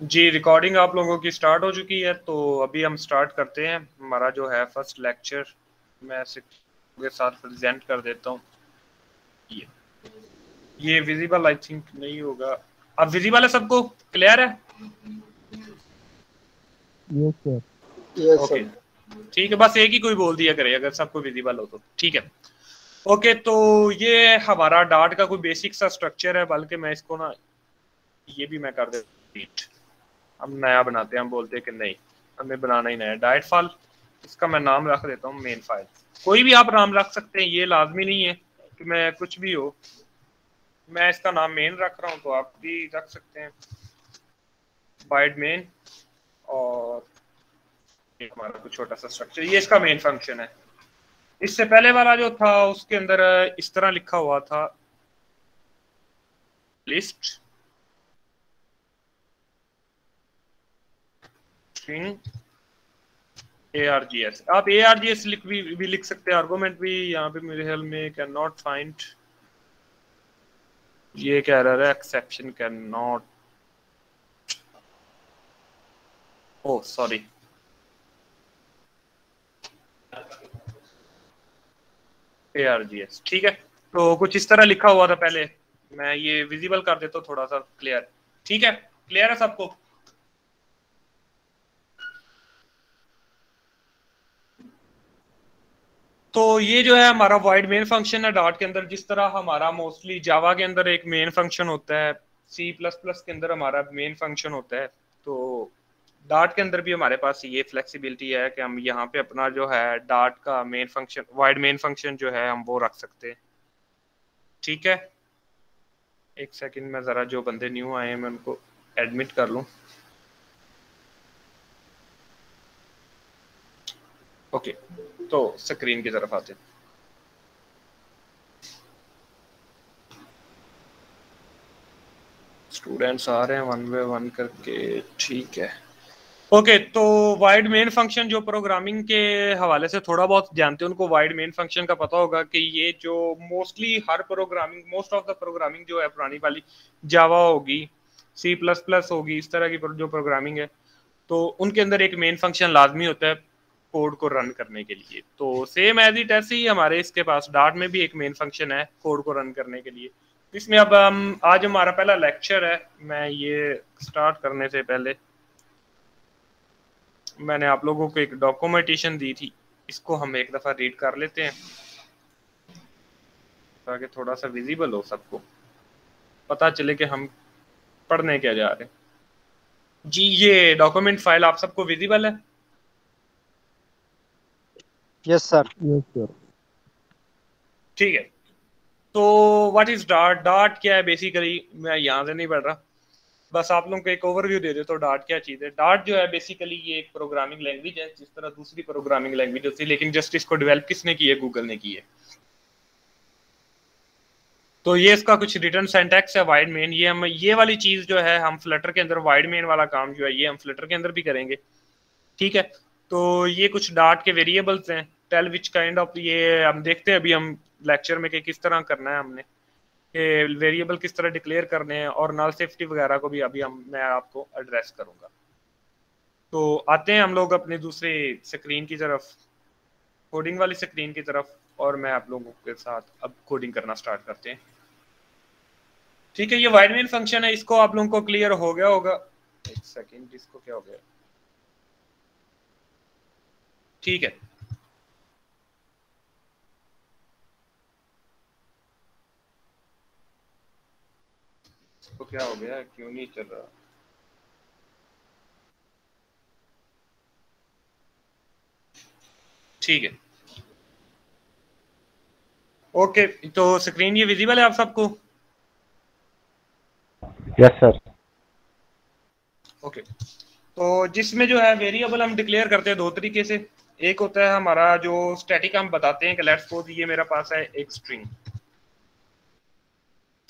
जी recording आप लोगों की स्टार्ट हो चुकी है तो अभी हम स्टार्ट करते हैं। हमारा जो है फ़र्स्ट लेक्चर मैं के साथ प्रेजेंट कर देता हूँ। ये ये विजिबल आई थिंक नहीं होगा। अब विजिबल है सबको? क्लियर है? यस सर ओके ठीक है बस एक ही कोई बोल दिया करे अगर सबको विजिबल हो तो। ठीक है। ओके तो ये हमारा डाट का कोई बेसिक सा स्ट्रक्चर है बल्कि मैं इसको ना ये भी मैं कर देता हम नया बनाते हैं, हम बोलते हैं कि नहीं, हमें बनाना ही नया डाइट फ़ाइल इसका मैं नाम रख देता हूँ मेन फ़ाइल कोई भी आप नाम रख सकते हैं, ये लाजमी नहीं है कि मैं कुछ भी हो। मैं इसका नाम मेन रख रहा हूँ तो आप भी रख सकते हैं। बाइट मेन और हमारा कुछ छोटा सा स्ट्रक्चर ये इसका मेन फ़ंक्शन है। इससे पहले वाला जो था, उसके अंदर इस तरह लिखा हुआ था। List string A R G S आप ए आर जी एस लिख भी, भी लिख सकते हैं। आर्गोमेंट भी यहाँ पे मेरे हेल में कैन नॉट फाइंड ये कह रहा है exception can not oh sorry A R G S ठीक है। तो कुछ इस तरह लिखा हुआ था पहले। मैं ये विजिबल कर देता हूँ थोड़ा सा क्लियर ठीक है? क्लियर है सबको? तो ये जो है हमारा वाइड मेन फ़ंक्शन है डॉट के अंदर, जिस तरह हमारा मोस्टली जावा के अंदर एक मेन फ़ंक्शन होता है सी प्लस प्लस के अंदर हमारा मेन फ़ंक्शन होता है तो डाट के अंदर भी हमारे पास ये फ्लेक्सिबिलिटी है कि हम यहाँ पे अपना जो है डाट का main function void main function जो है हम वो रख सकते हैं। ठीक है? एक सेकंड में ज़रा जो बंदे न्यू आए हैं, मैं उनको एडमिट कर लूँ। ओके तो स्क्रीन की तरफ़ आते स्टूडेंट्स आ रहे हैं वन बाय वन करके ठीक है। ओके okay, तो वाइड मेन फ़ंक्शन जो प्रोग्रामिंग के हवाले से थोड़ा बहुत जानते हैं उनको वाइड मेन फ़ंक्शन का पता होगा कि ये जो mostly her programming most of the programming जो है पुरानी वाली जावा होगी सी प्लस प्लस होगी इस तरह की जो प्रोग्रामिंग है तो उनके अंदर एक मेन फ़ंक्शन लाजमी होता है। कोड को रन करने के लिए। तो सेम एज इट ऐसे ही हमारे इसके पास डार्ट में भी एक मेन फ़ंक्शन है, कोड को रन करने के लिए। इसमें अब हम आज हमारा पहला लेक्चर है। मैं ये स्टार्ट करने से पहले मैंने आप लोगों को एक डॉक्यूमेंटेशन दी थी। इसको हम एक दफ़ा रीड कर लेते हैं, ताकि थोड़ा सा विजिबल हो सबको। पता चले कि हम पढ़ने क्या जा रहे हैं। जी, ये डॉक्यूमेंट फ़ाइल आप सबको विजिबल है? यस सर यस सर ठीक है। तो व्हाट इज़ डार्ट डार्ट क्या है? बेसिकली मैं यहाँ से नहीं पढ़ रहा। बस आप लोगों को एक ओवरव्यू दे दे तो डार्ट क्या चीज़ है। डार्ट जो है बेसिकली ये एक प्रोग्रामिंग लैंग्वेज है जिस तरह दूसरी प्रोग्रामिंग लैंग्वेज होती है लेकिन जस्ट इसको डेवलप किसने की है? गूगल ने की है। तो ये इसका कुछ रिटर्न सेंटेक्स है वाइड मेन ये हम ये वाली चीज़ जो है हम फ्लटर के अंदर वाइड मेन वाला काम जो है ये हम फ्लटर के अंदर भी करेंगे। ठीक है? तो ये कुछ डार्ट के वेरिएबल्स हैं। टेल विच काइंड ऑफ़ ये हम देखते हैं अभी हम लेक्चर में कि किस तरह करना है हमने, कि वेरिएबल किस तरह डिक्लेयर करने हैं और नल सेफ्टी वगैरह को भी अभी हम, मैं आपको एड्रेस करूँगा। तो आते हैं हम लोग अपने दूसरे स्क्रीन की तरफ़ कोडिंग वाली स्क्रीन की तरफ़, और मैं आप लोगों के साथ अब कोडिंग करना स्टार्ट करते हैं। ठीक है, ये वाइड मेन फ़ंक्शन है, इसको आप लोगों को क्लियर हो गया होगा। एक सेकेंड इसको क्या हो गया? ठीक है। इसको क्या हो गया? क्यों नहीं चल रहा? ठीक है। ओके तो स्क्रीन ये विजिबल है आप सबको? यस सर ओके तो जिसमें जो है वेरिएबल हम डिक्लेयर करते हैं दो तरीके से। एक होता है हमारा जो स्टैटिक हम बताते हैं कि लेट्स सपोज़ ये मेरा पास है एक स्ट्रिंग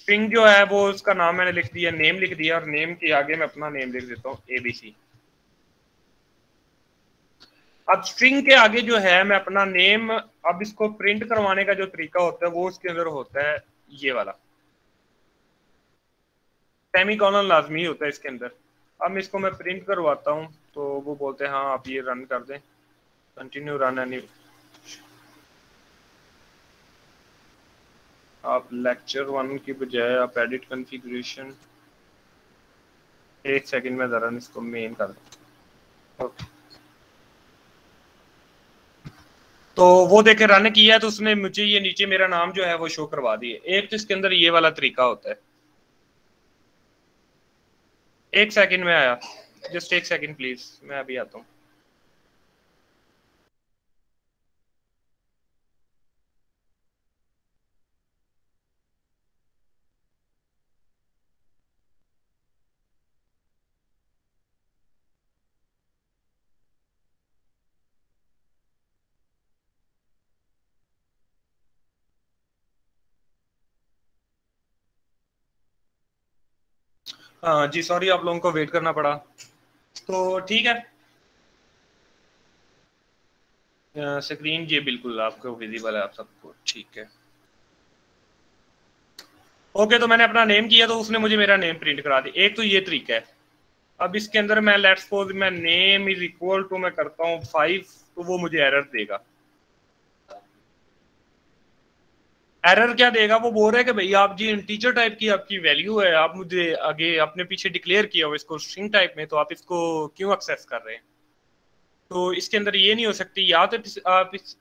स्ट्रिंग जो है, वो उसका नाम मैंने लिख दिया नेम लिख दिया, और नेम के आगे मैं अपना नेम लिख देता हूँ एबीसी अब स्ट्रिंग के आगे जो है, मैं अपना नेम अब इसको प्रिंट करवाने का जो तरीका होता है, वो उसके अंदर होता है, ये वाला. सेमी कॉलन लाजमी होता है इसके अंदर. अब इसको मैं प्रिंट करवाता हूँ तो वो बोलते हैं हाँ आप ये रन कर दें. कंटिन्यू रन एनी आप लेक्चर वन की बजाय आप एडिट कॉन्फ़िगरेशन एक सेकंड में ज़रा इसको मेन कर दें। तो वो देखे रन किया है तो उसने मुझे ये नीचे मेरा नाम जो है वो शो करवा दिए एक तो इसके अंदर ये वाला तरीका होता है। एक सेकंड में आया। जस्ट एक सेकंड प्लीज़ मैं अभी आता हूँ। हाँ जी सॉरी आप लोगों को वेट करना पड़ा। तो ठीक है। स्क्रीन जी, बिल्कुल, आपको विजिबल है, आप सबको, ठीक है। ओके तो मैंने अपना नेम किया तो उसने मुझे मेरा नेम प्रिंट करा दिया। एक तो ये तरीका है। अब इसके अंदर मैं लेट्स सपोज़ मैं नेम इज़ इक्वल टू मैं करता हूँ फाइव तो वो मुझे एरर देगा। एरर क्या देगा? वो बोल रहा है कि भाई, आप जी टीचर टाइप की आपकी वैल्यू है, आप मुझे आगे अपने पीछे डिक्लेयर किया हो इसको स्ट्रिंग टाइप में तो आप इसको क्यों एक्सेस कर रहे हैं? तो इसके अंदर ये नहीं हो सकती, या तो आप इस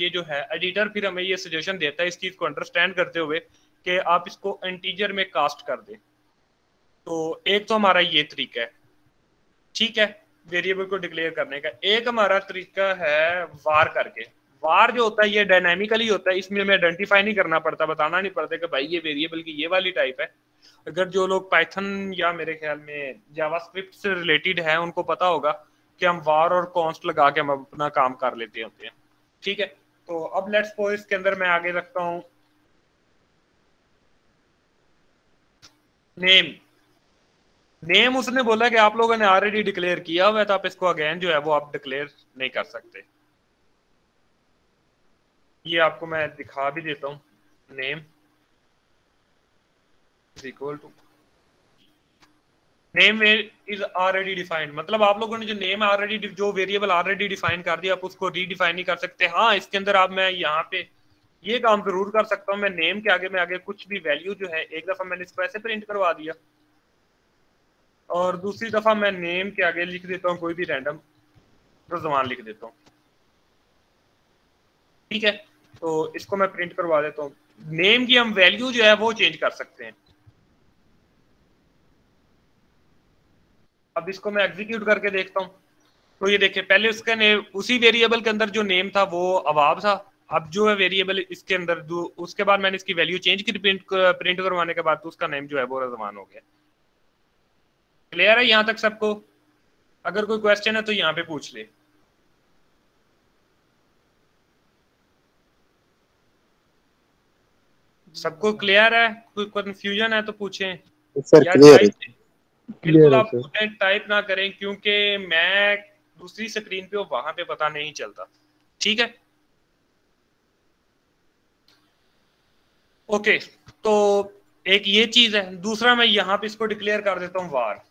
ये जो है एडिटर फिर हमें ये सजेशन देता है इस चीज़ को अंडरस्टैंड करते हुए कि आप इसको इंटीजर में कास्ट कर दें। तो एक तो हमारा ये तरीका है। ठीक है वेरिएबल को डिक्लेयर करने का। एक हमारा तरीका है वार करके। वार जो होता है, ये डायनामिकली होता है, इसमें हमें आइडेंटिफाई नहीं करना पड़ता, बताना नहीं पड़ता कि भाई ये वेरिएबल की ये वाली टाइप है। अगर जो लोग पाइथन या मेरे ख्याल में जावास्क्रिप्ट से रिलेटेड है, उनको पता होगा कि हम वार और कॉन्स्ट लगा के हम अपना काम कर लेते होते हैं। ठीक है? तो अब लेट्स सपोज़ इसके अंदर, मैं आगे रखता हूँ। नेम नेम उसने बोला कि आप लोगों ने ऑलरेडी डिक्लेयर किया हुआ है तो आप इसको अगेन जो है, वो आप डिक्लेयर नहीं कर सकते। ये आपको मैं दिखा भी देता हूँ। Name equal to name is already defined मतलब आप लोगों ने जो नेम ऑलरेडी जो वेरिएबल ऑलरेडी डिफाइन कर दिया, आप उसको रीडिफाइन नहीं कर सकते। हाँ इसके अंदर आप मैं यहाँ पे ये काम ज़रूर कर सकता हूँ। मैं नेम के आगे, में आगे कुछ भी वैल्यू जो है, एक दफ़ा मैंने इसको ऐसे प्रिंट करवा दिया। और दूसरी दफ़ा मैं नेम के आगे लिख देता हूँ, कोई भी रैंडम रुजवान लिख देता हूँ। ठीक है? तो इसको मैं प्रिंट करवा देता हूँ। नेम की हम वैल्यू जो है वो चेंज कर सकते हैं। अब इसको मैं एग्जीक्यूट करके देखता हूँ। तो ये देखिए, पहले उसका नेम उसी वेरिएबल के अंदर जो नेम था वो अवाब था। अब जो है वेरिएबल इसके अंदर जो उसके बाद मैंने इसकी वैल्यू चेंज की प्रिंट प्रिंट करवाने के बाद तो उसका नेम जो है वो रजमान हो गया। क्लियर है यहाँ तक सबको? अगर कोई क्वेश्चन है तो यहाँ पे पूछ ले। सबको क्लियर है? कोई कंफ्यूजन है तो पूछें। बिल्कुल आप टाइप ना करें क्योंकि मैं दूसरी स्क्रीन पे वहाँ पे पता नहीं चलता। ठीक है? ओके तो एक ये चीज़ है। दूसरा मैं यहाँ पे इसको डिक्लेयर कर देता हूँ वार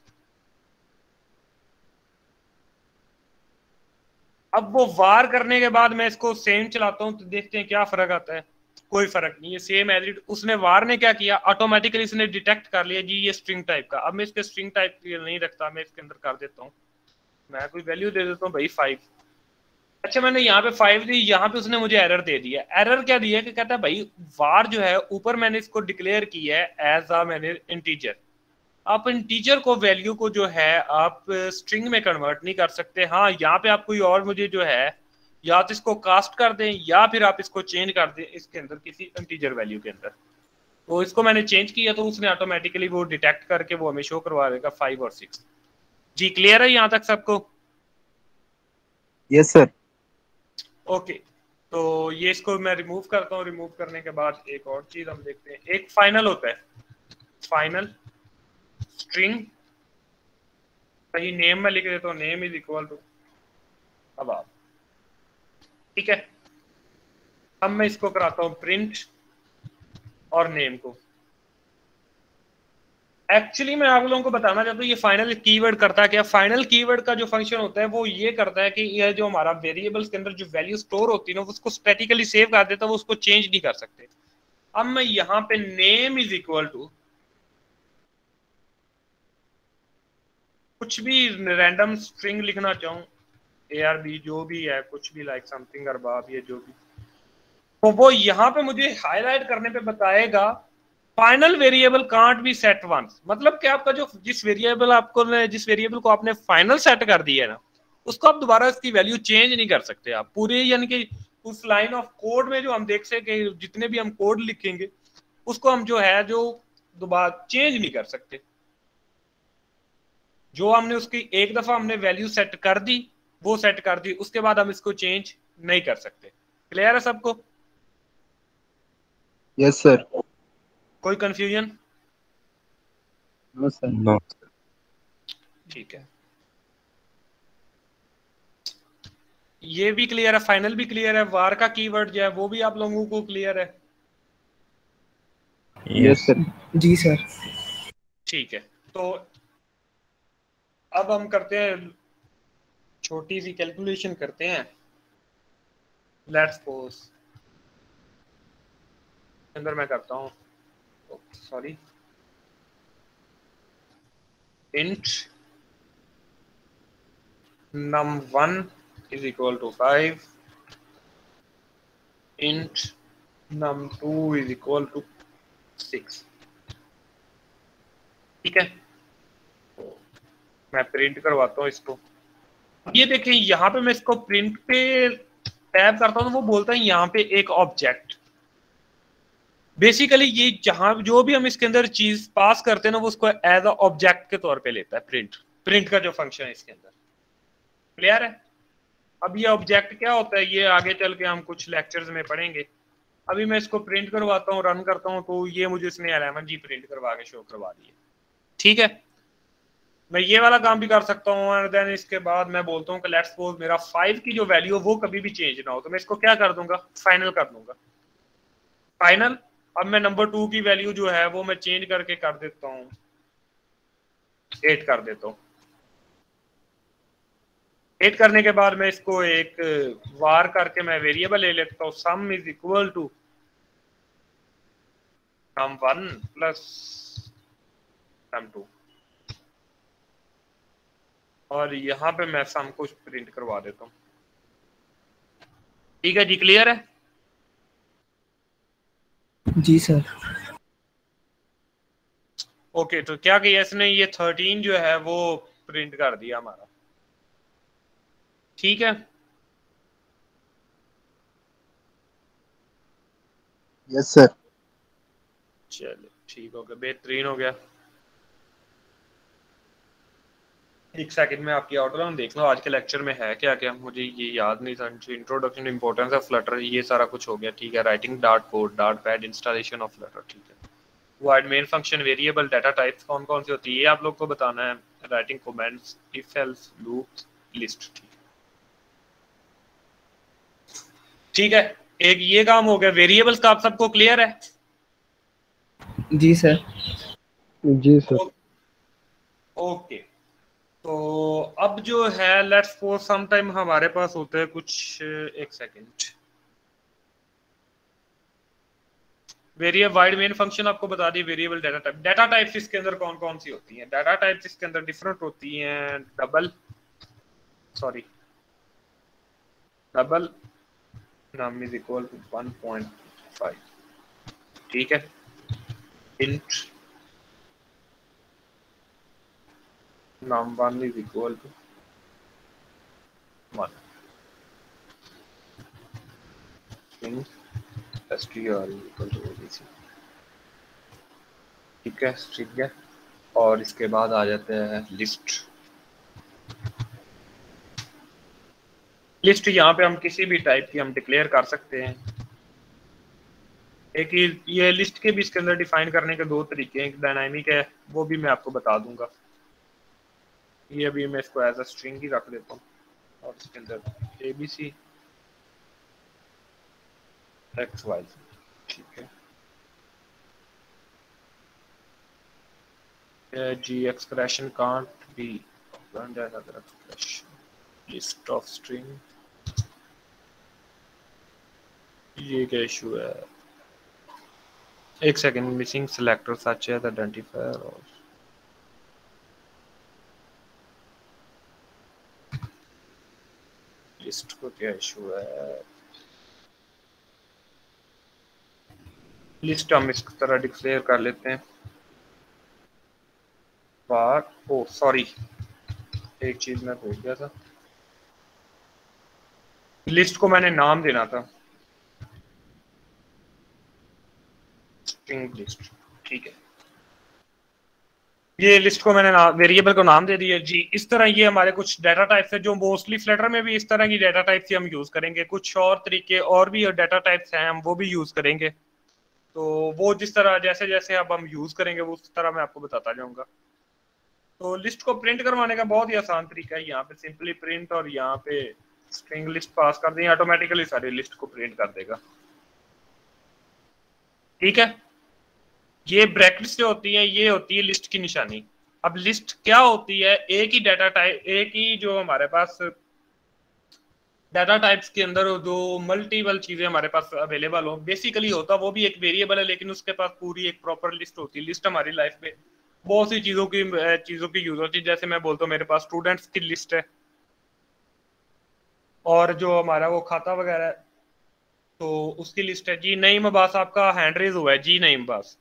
अब वो वार करने के बाद मैं इसको सेम चलाता हूँ तो देखते हैं क्या फ़र्क आता है। कोई फ़र्क नहीं है सेम एज इट उसने वार ने क्या किया? ऑटोमेटिकली इसने डिटेक्ट कर लिया जी, ये स्ट्रिंग टाइप का। अब मैं इसके स्ट्रिंग टाइप नहीं रखता, मैं इसके अंदर कर देता हूँ। मैं कोई वैल्यू दे देता हूँ भाई फाइव अच्छा मैंने यहाँ पे फाइव दी, यहाँ पे उसने मुझे एरर दे दिया। एरर क्या दिया कि कहता है, भाई वार जो है, ऊपर मैंने इसको डिक्लेयर किया है एज अ मैंने इंटीजर आप इंटीजर को वैल्यू को जो है, आप स्ट्रिंग में कन्वर्ट नहीं कर सकते। हाँ यहाँ पे आप कोई और मुझे जो है या तो इसको कास्ट कर दें या फिर आप इसको चेंज कर दें इसके अंदर किसी इंटीजर वैल्यू के अंदर। तो इसको मैंने चेंज किया तो उसने ऑटोमेटिकली वो डिटेक्ट करके वो हमें शो करवा देगा फाइव और सिक्स जी क्लियर है यहाँ तक सबको? यस सर ओके तो ये इसको मैं रिमूव करता हूँ। रिमूव करने के बाद एक और चीज़ हम देखते हैं। एक फाइनल होता है। फाइनल स्ट्रिंग कहीं नेम में लिख देता हूँ। नेम इज़ इक्वल टू अब आप ठीक है? अब मैं इसको कराता हूँ प्रिंट और नेम को। एक्चुअली मैं आप लोगों को बताना चाहता हूँ, ये फाइनल कीवर्ड करता है क्या? फाइनल कीवर्ड का जो फ़ंक्शन होता है, वो ये करता है कि ये जो हमारा वेरिएबल्स के अंदर जो वैल्यू स्टोर होती है ना उसको स्टैटिकली सेव कर देता है, वो उसको चेंज नहीं कर सकते। अब मैं यहाँ पे नेम इज़ इक्वल टू कुछ भी रैंडम स्ट्रिंग लिखना चाहूँ ए आर बी जो भी है, कुछ भी लाइक समथिंग अरबाब, ये जो भी। तो वो यहाँ पे मुझे हाईलाइट करने पे बताएगा final variable can't be set once मतलब कि आपका जो जिस वेरिएबल आपको जिस वेरिएबल को आपने फाइनल सेट कर दिया है ना, उसको आप दोबारा इसकी वैल्यू चेंज नहीं कर सकते। आप पूरे यानी कि उस लाइन ऑफ़ कोड में जो हम देख सके जितने भी हम कोड लिखेंगे, उसको हम जो है, जो दोबारा चेंज नहीं कर सकते। जो हमने उसकी, एक दफ़ा हमने वैल्यू सेट कर दी वो सेट कर दी उसके बाद हम इसको चेंज नहीं कर सकते। क्लियर है सबको? यस सर कोई कंफ्यूजन नो सर नो ठीक है। ये भी क्लियर है फाइनल भी क्लियर है वार का कीवर्ड जो है वो भी आप लोगों को क्लियर है। यस सर जी सर ठीक है तो अब हम करते हैं छोटी सी कैलकुलेशन करते हैं। लेट्स सपोज़ अंदर मैं करता हूँ। Sorry int num1 is equal to 5 int num2 is equal to 6 ठीक है? मैं प्रिंट करवाता हूँ इसको। ये देखें यहाँ पे मैं इसको प्रिंट पे टैप करता हूँ तो वो बोलता है यहाँ पे एक ऑब्जेक्ट बेसिकली ये जहाँ जो भी हम इसके अंदर चीज़ पास करते हैं ना, वो उसको एज अ ऑब्जेक्ट के तौर पे लेता है प्रिंट प्रिंट का जो फ़ंक्शन है इसके अंदर. क्लियर है? अब ये ऑब्जेक्ट क्या होता है? ये आगे चल के हम कुछ लेक्चर्स में पढ़ेंगे. अभी मैं इसको प्रिंट करवाता हूँ रन करता हूँ तो ये मुझे इसने एलेवन जी प्रिंट करवा के शो करवा दिए ठीक है? मैं ये वाला काम भी कर सकता हूँ और देन इसके बाद मैं बोलता हूँ कि लेट्स सपोज़ मेरा फाइव की जो वैल्यू वो कभी भी चेंज ना हो तो मैं इसको क्या कर दूँगा? फाइनल कर दूँगा। फाइनल अब मैं नंबर टू की वैल्यू जो है वो मैं चेंज करके कर देता हूँ। एट कर देता हूँ। एट करने के बाद मैं इसको एक वार करके मैं वेरिएबल ले लेता हूँ। Sum is equal to sum one plus sum two और यहाँ पे मैं सम को प्रिंट करवा देता हूँ। ठीक है जी क्लियर है? जी सर ओके तो क्या किया इसने ये थर्टीन जो है वो प्रिंट कर दिया हमारा। ठीक है? यस सर चलिए ठीक हो गया बेहतरीन हो गया। एक सेकंड में आपकी आउटलाइन देख लो आज के लेक्चर में है क्या क्या मुझे ये याद नहीं था इंट्रोडक्शन इंपॉर्टेंस ऑफ़ फ्लटर ये सारा कुछ हो गया ठीक है writing Dart code Dart pad installation of Flutter ठीक है। Void main function variable data types कौन कौन सी होती है ये आप लोग को बताना है। Writing comments if else loop list ठीक है। ठीक है एक ये काम हो गया वेरिएबल्स का आप सबको क्लियर है? जी सर जी सर ओके। तो अब जो है लेट्स सपोज़ सम टाइम हमारे पास होता है कुछ, एक second variable void main function आपको बता दी variable data type data types इसके अंदर कौन कौन सी होती हैं? डाटा टाइप्स इसके अंदर डिफरेंट होती हैं। डबल सॉरी डबल नाम इज़ इक्वल टू 1.5 ठीक है? Int num1 is equal to 1 string str equal to abc ठीक है ठीक है। और इसके बाद आ जाते हैं लिस्ट लिस्ट यहाँ पे हम किसी भी टाइप की हम डिक्लेयर कर सकते हैं। एक ये लिस्ट के भी इसके अंदर डिफाइन करने के दो तरीके हैं। एक डायनामिक है, वो भी मैं आपको बता दूँगा। ये अभी मैं इसको एज अ स्ट्रिंग ही रख देता हूँ। और इसके अंदर A B C X Y ठीक है। g expression can't be run as other expression list of string ये क्या इशू है? एक सेकंड मिसिंग सेलेक्टर सच है आइडेंटिफायर और लिस्ट को क्या इशू है? लिस्ट हम इस तरह डिक्लेयर कर लेते हैं। बार ओ सॉरी एक चीज़ मैं भूल गया था। लिस्ट को मैंने नाम देना था। स्ट्रिंग लिस्ट ठीक है। ये लिस्ट को मैंने वेरिएबल को नाम दे दिया जी। इस तरह ये हमारे कुछ डाटा टाइप्स है, जो मोस्टली फ्लटर में भी इस तरह की डाटा टाइप्स हम यूज़ करेंगे। कुछ और तरीके और भी डाटा टाइप्स हैं, हम वो भी यूज़ करेंगे। तो वो जिस तरह जैसे जैसे अब हम यूज़ करेंगे, वो उस तरह मैं आपको बताता जाऊँगा। तो लिस्ट को प्रिंट करवाने का बहुत ही आसान तरीका है। यहाँ पे सिंपली प्रिंट और यहाँ पे स्ट्रिंग लिस्ट पास कर दें ऑटोमेटिकली सारी लिस्ट को प्रिंट कर देगा। ठीक है? ये ब्रैकेट्स जो होती है, ये होती है लिस्ट की निशानी। अब लिस्ट क्या होती है? एक ही डाटा टाइप एक ही जो हमारे पास डाटा टाइप्स के अंदर जो मल्टीपल चीज़ें हमारे पास अवेलेबल हो। बेसिकली होता, वो भी एक वेरिएबल है, लेकिन उसके पास पूरी एक प्रॉपर लिस्ट होती है। लिस्ट हमारी लाइफ में बहुत सी चीज़ों की चीज़ों की यूज़ होती है। जैसे मैं बोलता हूँ, मेरे पास स्टूडेंट्स की लिस्ट है। और जो हमारा वो खाता वगैरह तो उसकी लिस्ट है। जी नईम अब्बास आपका हैंड रेज हुआ है। जी Naeem Abbas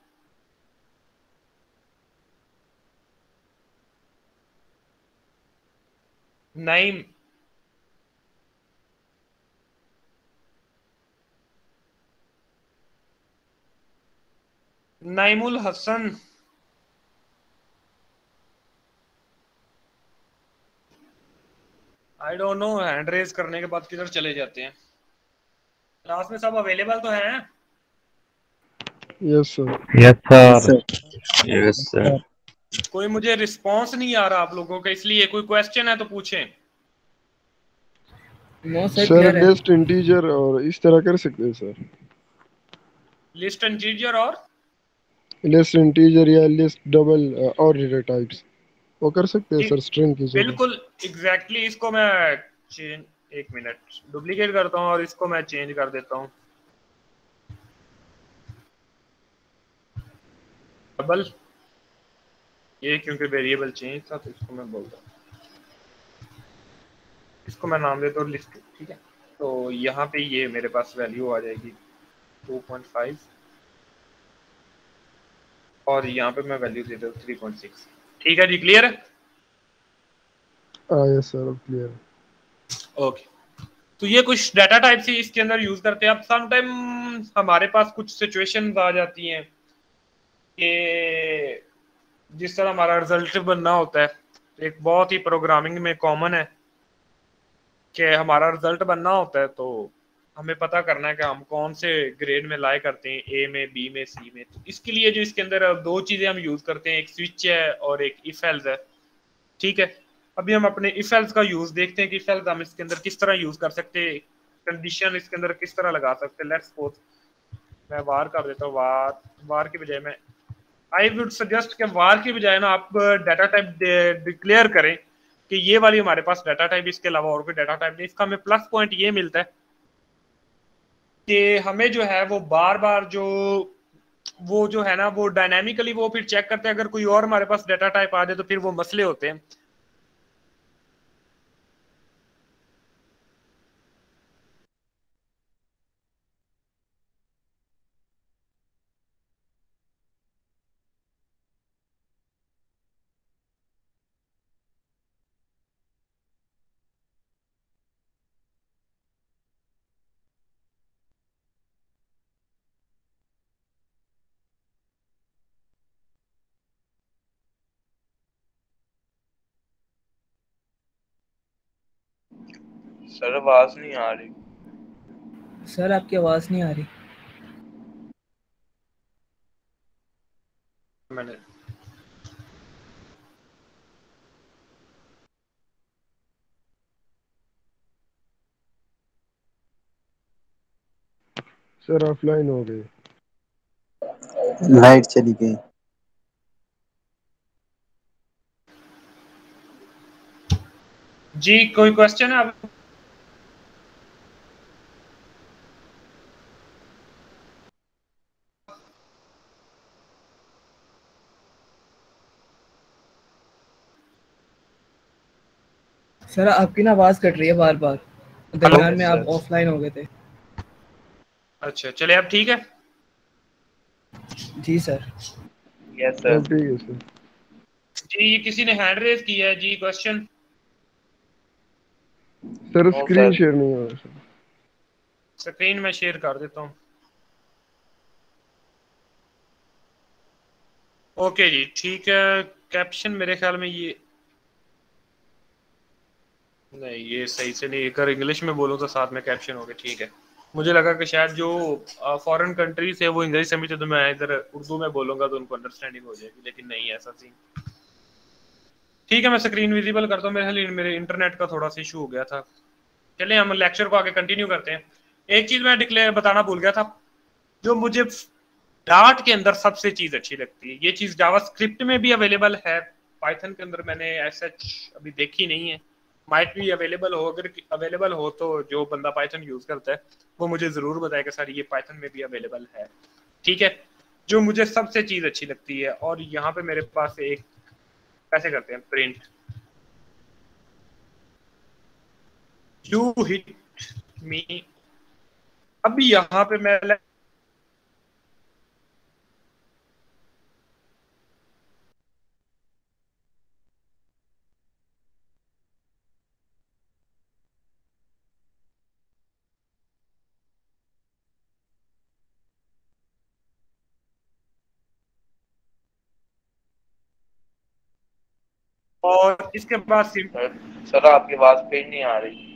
Naeem Naimul Hasan I don't know hand raise करने के बाद किधर चले जाते हैं? क्लास में सब अवेलेबल तो हैं? Yes sir yes sir yes sir कोई मुझे रिस्पांस नहीं आ रहा आप लोगों का इसलिए कोई क्वेश्चन है तो पूछें। नो सर लिस्ट इंटीजर और इस तरह कर सकते हैं सर लिस्ट इंटीजर और? लिस्ट इंटीजर या लिस्ट डबल और डेटा टाइप्स वो कर सकते हैं सर स्ट्रिंग की बिल्कुल एग्जैक्टली exactly इसको मैं चेंज एक मिनट डुप्लीकेट करता हूँ और इसको मैं चेंज कर देता हूँ। डबल ये क्योंकि वेरिएबल चेंज था तो इसको मैं बोलता हूँ। इसको मैं नाम देता हूँ लिस्ट ठीक है? तो यहाँ पे ये मेरे पास वैल्यू आ जाएगी 2.5 और यहाँ पे मैं वैल्यू दे दूँ 3.6 ठीक है जी क्लियर है? हाँ यस सर क्लियर ओके तो ये कुछ डाटा टाइप से इसके अंदर यूज़ करते हैं। अब समटाइम हमारे पास कुछ सिचुएशन आ जाती हैं कि जिस तरह हमारा रिज़ल्ट बनना होता है, एक बहुत ही प्रोग्रामिंग में कॉमन है कि हमारा रिज़ल्ट बनना होता है तो हमें पता करना है कि हम कौन से ग्रेड में लाए करते हैं ए में बी में सी में। तो इसके लिए जो इसके अंदर दो चीज़ें हम यूज़ करते हैं, एक स्विच है और एक इफ़ एल्स है। ठीक है? अभी हम अपने इफ़ एल्स का यूज़ देखते हैं कि इफ़ एल्स हम इसके अंदर किस तरह यूज़ कर सकते हैं कंडीशन इसके अंदर किस तरह लगा सकते हैं। लेट्स सपोज़ मैं वार कर देता हूँ, वार वार की बजाय मैं आई वुड सजेस्ट कि वार की बजाय ना आप डाटा टाइप डिक्लेयर करें कि ये वाली हमारे पास डाटा टाइप इसके अलावा और कोई डाटा टाइप नहीं इसका हमें प्लस पॉइंट ये मिलता है कि हमें जो है वो बार बार जो, वो जो है ना, वो डायनेमिकली वो फिर चेक करते हैं। अगर कोई और हमारे पास डाटा टाइप आ जाए तो फिर वो मसले होते हैं। सर आवाज़ नहीं आ रही। सर आपकी आवाज़ नहीं आ रही। मैंने सर ऑफलाइन हो गए। लाइट चली गई। जी कोई क्वेश्चन है आप? सर आपकी ना आवाज़ कट रही है बार बार दरमियान में आप ऑफलाइन हो गए थे। अच्छा चले अब ठीक है? जी सर। यस सर जी किसी ने हैंड रेज किया है? जी क्वेश्चन सर स्क्रीन शेयर नहीं हो रहा सर स्क्रीन में शेयर कर देता हूँ। ओके जी ठीक है। कैप्शन मेरे ख्याल में ये नहीं, ये सही से नहीं अगर इंग्लिश में बोलूँ तो साथ में कैप्शन हो गया ठीक है। मुझे लगा कि शायद जो फॉरेन कंट्रीज़ है, वो इंग्लिश समझते तो मैं इधर उर्दू में बोलूँगा तो उनको अंडरस्टैंडिंग हो जाएगी, लेकिन नहीं, ऐसा सीन ठीक है, मैं स्क्रीन विजिबल करता हूँ, मेरे मेरे इंटरनेट का थोड़ा सा इशू हो गया था। चले हम लेक्चर को आगे कंटिन्यू करते हैं। एक चीज़ मैं डिक्लेयर बताना भूल गया था, जो मुझे डार्ट के अंदर सबसे चीज़ अच्छी लगती है, ये चीज़ जावास्क्रिप्ट में भी अवेलेबल है पाइथन के अंदर मैंने ऐसा अभी देखी नहीं है। माइट भी अवेलेबल हो, अगर अवेलेबल हो तो जो बंदा पाइथन यूज़ करता है, वो मुझे ज़रूर बताए कि सर, ये पाइथन में भी अवेलेबल है। ठीक है? जो मुझे सबसे चीज़ अच्छी लगती है, और यहाँ पे मेरे पास एक, कैसे करते हैं प्रिंट यू हिट मी अभी यहाँ पे मैं और इसके बाद सर आपकी आवाज़ फिर नहीं आ रही।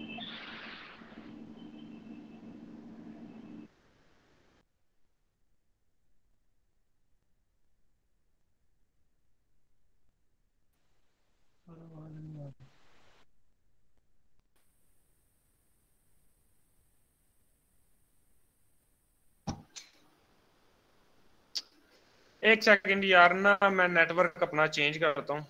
एक सेकंड यार ना मैं नेटवर्क अपना चेंज करता हूँ।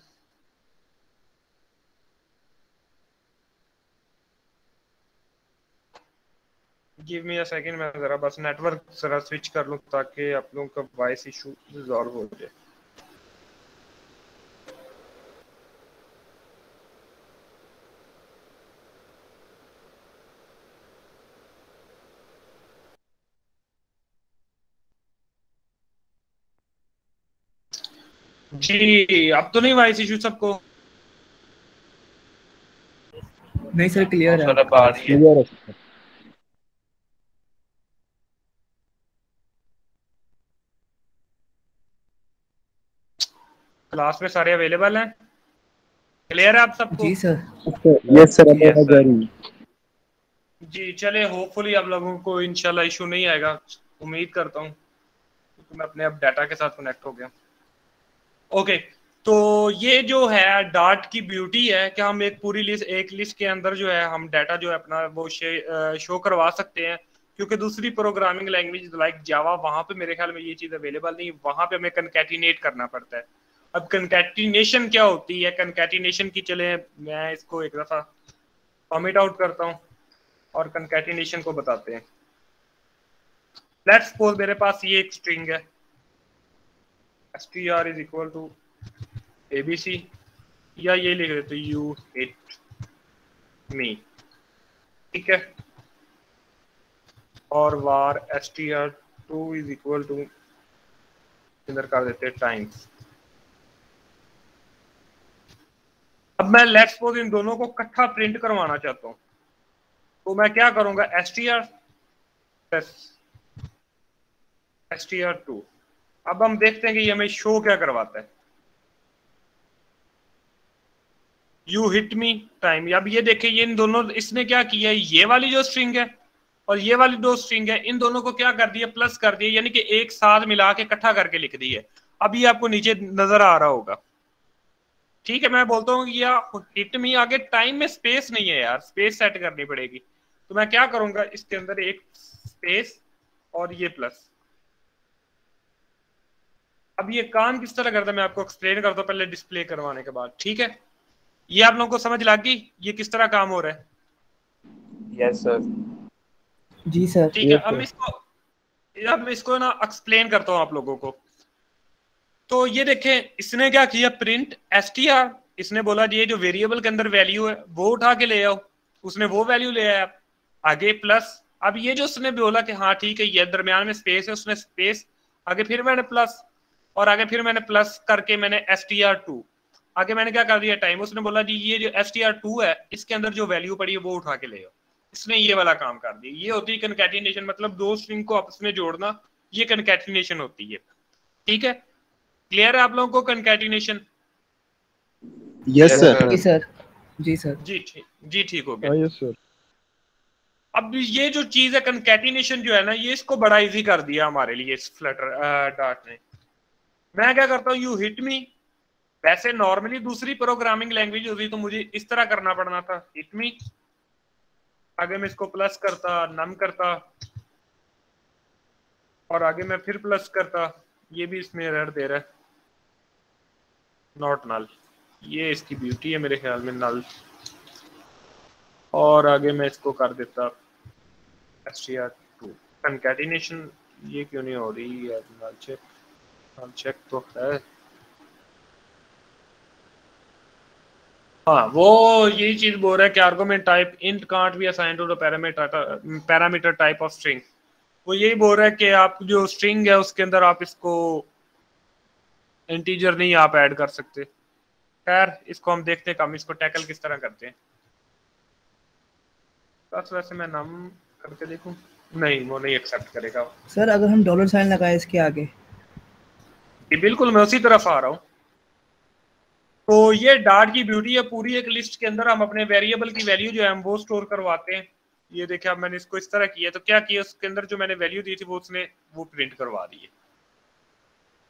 गिव मी अ सेकंड मैं जरा बस नेटवर्क जरा स्विच कर लूँ ताकि आप लोगों का वॉइस इशू रिजॉल्व हो जाए। जी अब तो नहीं वॉइस इशू सबको? नहीं सर क्लियर है। क्लियर है। क्लास में सारे अवेलेबल हैं? क्लियर है आप सबको? जी सर। यस सर जी चले होपफुली आप लोगों को इंशाल्लाह इशू नहीं आएगा। उम्मीद करता हूँ क्योंकि मैं अपने अब डाटा के साथ कनेक्ट हो गया। ओके तो ये जो है डार्ट की ब्यूटी है कि हम एक पूरी लिस्ट एक लिस्ट के अंदर जो है हम डाटा जो है अपना वो शो करवा सकते हैं। क्योंकि दूसरी प्रोग्रामिंग लैंग्वेज लाइक जावा वहाँ पे मेरे ख्याल में ये चीज़ अवेलेबल नहीं वहाँ पे हमें कनकैटिनेट करना पड़ता है। अब कनकैटिनेशन क्या होती है? कनकैटिनेशन की चले, मैं इसको एक दफ़ा कॉमिट आउट करता हूँ और कंकैटिनेशन को बताते हैं। लेट्स सपोज़ मेरे पास ये एक स्ट्रिंग है। Str is equal to abc या ये लिख देते यू हिट मी ठीक है? और var S T R two is equal to इधर कर देते टाइम्स अब मैं लेट्स सपोज़ इन दोनों को इकट्ठा प्रिंट करवाना चाहता हूँ। तो मैं क्या करूँगा? S T R S T R two अब हम देखते हैं कि ये हमें शो क्या करवाता है। यू हिट मी टाइम अब ये देखिए, ये इन दोनों, इसने क्या किया है? ये वाली जो स्ट्रिंग है और ये वाली दो स्ट्रिंग है, इन दोनों को क्या कर दिया? प्लस कर दिया, यानी कि एक साथ मिला के इकट्ठा करके लिख दी है। अब ये आपको नीचे नज़र आ रहा होगा। ठीक है मैं बोलता हूँ या हिट मी आगे टाइम में स्पेस नहीं है यार स्पेस सेट करनी पड़ेगी। तो मैं क्या करूँगा इसके अंदर एक स्पेस और ये प्लस अब ये काम किस तरह करता है मैं आपको एक्सप्लेन करता हूँ पहले डिस्प्ले करवाने के बाद ठीक है? ये आप लोगों को समझ लग गई ये किस तरह काम हो रहा है? यस सर जी सर ठीक है अब इसको अब इसको ना एक्सप्लेन करता हूँ आप लोगों को। तो ये देखें, इसने क्या किया? प्रिंट एस इसने बोला ये जो वेरिएबल के अंदर वैल्यू है, वो उठा के ले आओ। उसने वो वैल्यू ले आया। आगे प्लस अब ये जो उसने बोला कि हाँ ठीक है, ये दरमियान में स्पेस है, उसने स्पेस आगे फिर मैंने प्लस और आगे फिर मैंने प्लस करके मैंने एस टी आर टू आगे मैंने क्या कर दिया? टाइम उसने बोला जी, ये जो एस टी आर टू है, इसके अंदर जो वैल्यू पड़ी है, वो उठा के ले आओ। इसने ये वाला काम कर दिया। ये होती है कनकैटिनेशन मतलब दो स्ट्रिंग को आपस में जोड़ना, ये कनकैटिनेशन होती है। ठीक है? क्लियर है आप लोगों को कनकैटिनेशन यस Yes, सर जी सर जी सर जी ठीक जी ठीक हो गया यस सर अब ये जो चीज़ है कनकैटिनेशन जो है ना ये इसको बड़ा इजी कर दिया हमारे लिए इस फ्लटर डॉट ने। मैं क्या करता हूँ यू हिट मी वैसे नॉर्मली दूसरी प्रोग्रामिंग लैंग्वेज होती तो मुझे इस तरह करना पड़ना था। हिट मी आगे मैं इसको प्लस करता नम करता। और आगे मैं फिर प्लस करता। ये भी इसमें एरर दे रहा है। Not null. ये इसकी ब्यूटी है मेरे ख्याल में, नल। और आगे मैं इसको कर देता S T R two concatenation ये क्यों नहीं हो रही है? नल चेक नल चेक तो है। हाँ वो यही चीज़ बोल रहा है कि argument type int can't be assign to the parameter parameter type of string वो यही बोल रहा है कि आप जो स्ट्रिंग है उसके अंदर आप इसको इंटीजर नहीं आप ऐड कर सकते। खैर इसको हम देखते हैं कि हम इसको टैकल किस तरह करते हैं। बस वैसे मैं नाम करके देखूँ। नहीं वो नहीं एक्सेप्ट करेगा। सर अगर हम डॉलर साइन लगाए इसके आगे। ये बिल्कुल मैं उसी तरफ़ आ रहा हूँ। तो ये डार्ट की ब्यूटी है पूरी एक लिस्ट के अंदर हम अपने वेरिएबल की वैल्यू जो है हम वो स्टोर करवाते हैं। ये देखिए अब मैंने इसको इस तरह किया तो क्या किया उसके अंदर जो मैंने वैल्यू दी थी वो उसने वो प्रिंट करवा दी है।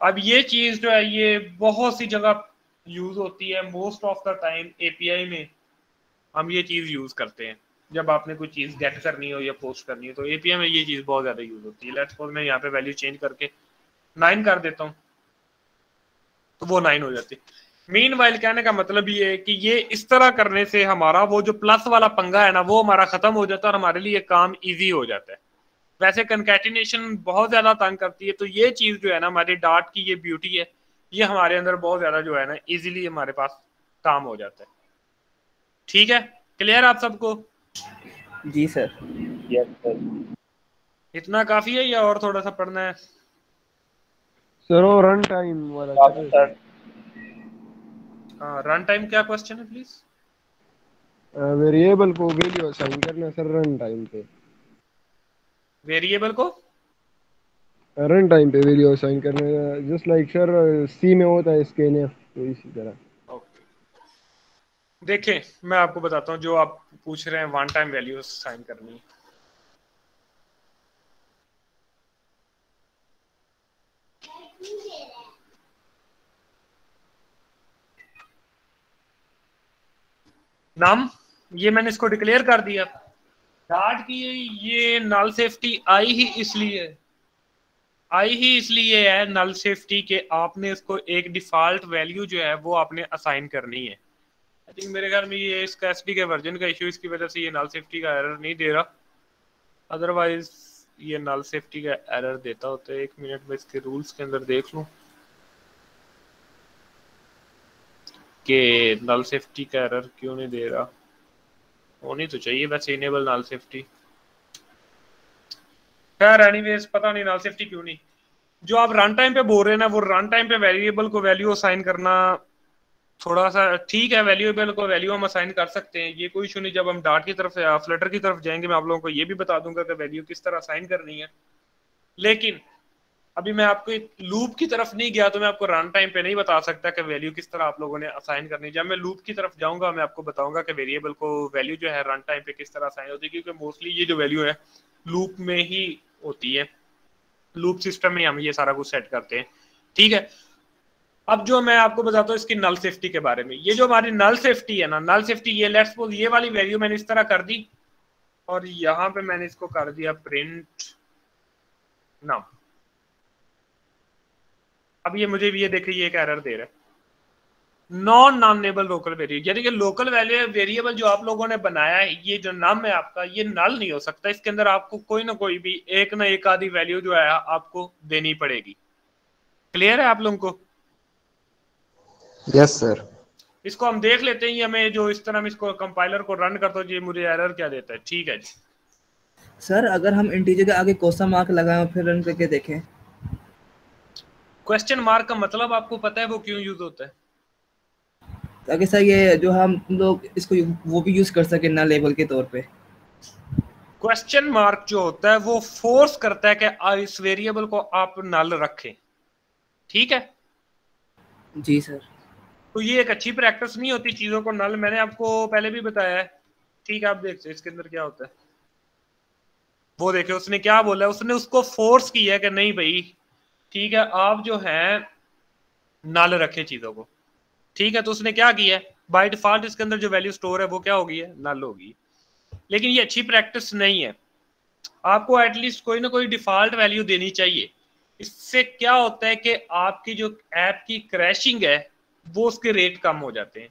अब ये चीज़ जो है, ये बहुत सी जगह यूज़ होती है। Most of the time API में हम ये चीज़ यूज़ करते हैं। जब आपने कोई चीज़ गेट करनी हो या पोस्ट करनी हो तो एपीआई में ये चीज़ बहुत ज़्यादा यूज़ होती है। लेट्स मैं यहाँ पे वैल्यू चेंज करके नाइन कर देता हूँ तो वो नाइन हो जाती मीन वाइल कहने का मतलब ये है कि ये इस तरह करने से हमारा वो जो प्लस वाला पंगा है ना, वो हमारा खत्म हो जाता है और हमारे लिए काम इजी हो जाता है। वैसे कंकैटिनेशन बहुत ज़्यादा तंग करती है तो ये चीज़ जो है ना हमारी डाट की ये ब्यूटी है ये हमारे अंदर बहुत ज़्यादा जो है ना इजीली हमारे पास काम हो जाता है। ठीक है? क्लियर आप सबको? जी सर यस सर इतना काफ़ी है या और थोड़ा सा पढ़ना है? सर वो रन टाइम वाला सर रन टाइम क्या क्वेश्चन है प्लीज़ वेरिएबल को वैल्यू असाइन करना सर रन टाइम पे। वेरिएबल को? रन टाइम पे वैल्यू असाइन करना जस्ट लाइक सर सी में होता है स्कैनफ तो इसी तरह। ओके देखें मैं आपको बताता हूँ जो आप पूछ रहे हैं वन टाइम वैल्यू साइन करनी। है नाम ये मैंने इसको डिक्लेयर कर दिया। डाट की ये नल सेफ्टी आई ही इसलिए, आई ही इसलिए है नल सेफ्टी के आपने इसको एक डिफ़ॉल्ट वैल्यू जो है वो आपने असाइन करनी है। आई थिंक मेरे ख्याल में ये इसका एस के वर्जन का इशू इसकी वजह से ये नल सेफ्टी का एरर नहीं दे रहा। अदरवाइज़ ये नल सेफ्टी का एरर देता होता है। एक मिनट में इसके रूल्स के अंदर देख लूँ। कि नल सेफ्टी का एरर क्यों नहीं दे रहा? होनी तो चाहिए, वैसे इनेबल नल सेफ्टी खैर एनीवेज पता नहीं, नल सेफ्टी क्यों नहीं? जो आप रन टाइम पे बोल रहे हैं ना, वो रन टाइम पे वेरिएबल को वैल्यू असाइन करना थोड़ा सा ठीक है वैल्यूएबल को वैल्यू हम असाइन कर सकते हैं। ये कोई इशू नहीं, जब हम डाट की तरफ़ फ्लटर की तरफ़ जाएँगे, मैं आप लोगों को ये भी बता दूँगा कि वैल्यू किस तरह असाइन करनी है। लेकिन अभी मैं आपको लूप की तरफ़ नहीं गया तो मैं आपको रन टाइम पे नहीं बता सकता कि वैल्यू किस तरह आप लोगों ने असाइन करनी जब मैं लूप की तरफ़ जाऊँगा, मैं आपको बताऊँगा कि वेरिएबल को वैल्यू जो है रन टाइम पे किस तरह असाइन होती है, क्योंकि मोस्टली ये जो वैल्यू है, लूप में ही होती है। लूप सिस्टम में हम ये सारा कुछ सेट करते हैं। ठीक है? अब जो मैं आपको बताता हूँ इसकी नल सेफ्टी के बारे में। ये जो हमारी नल सेफ्टी है ना नल सेफ्टी ये लेट्स सपोज़ ये वाली वैल्यू मैंने इस तरह कर दी, और यहाँ पे मैंने इसको कर दिया प्रिंट नाम अब ये मुझे ये देखिए ये एक एरर दे रहा है। नॉन नॉनेबल लोकल वेरिएबल यानी कि लोकल वैल्यू वेरिएबल जो आप लोगों ने बनाया है ये जो नाम है आपका ये नल नहीं हो सकता। इसके अंदर आपको कोई ना कोई भी एक ना एक आधी वैल्यू जो है आपको देनी पड़ेगी। क्लियर है आप लोगों को? यस सर इसको हम देख लेते हैं हमें जो इस तरह हम इसको कंपाइलर को रन करते हो जी मुझे एरर क्या देता है? ठीक है जी। सर अगर हम इंटीजर के आगे क्वेश्चन मार्क लगाएँ और फिर रन करके देखें क्वेश्चन मार्क का मतलब आपको पता है वो क्यों यूज़ होता है? ताकि सर ये जो हम लोग इसको वो भी यूज़ कर सके ना लेवल के तौर पे। क्वेश्चन मार्क जो होता है वो फोर्स करता है कि इस वेरिएबल को आप नल रखें। ठीक है? जी सर। तो ये एक अच्छी प्रैक्टिस नहीं होती चीज़ों को नल मैंने आपको पहले भी बताया है। ठीक है आप देखते इसके अंदर क्या होता है। वो देखे उसने क्या बोला उसने उसको फोर्स किया कि नहीं भाई ठीक है, आप जो है, नल रखे चीज़ों को। ठीक है तो उसने क्या किया बाई डिफ़ॉल्ट इसके अंदर जो वैल्यू स्टोर है, वो क्या होगी है? नल होगी लेकिन ये अच्छी प्रैक्टिस नहीं है। आपको एटलीस्ट कोई ना कोई डिफ़ॉल्ट वैल्यू देनी चाहिए। इससे क्या होता है कि आपकी जो ऐप की क्रैशिंग है, वो उसके रेट कम हो जाते हैं।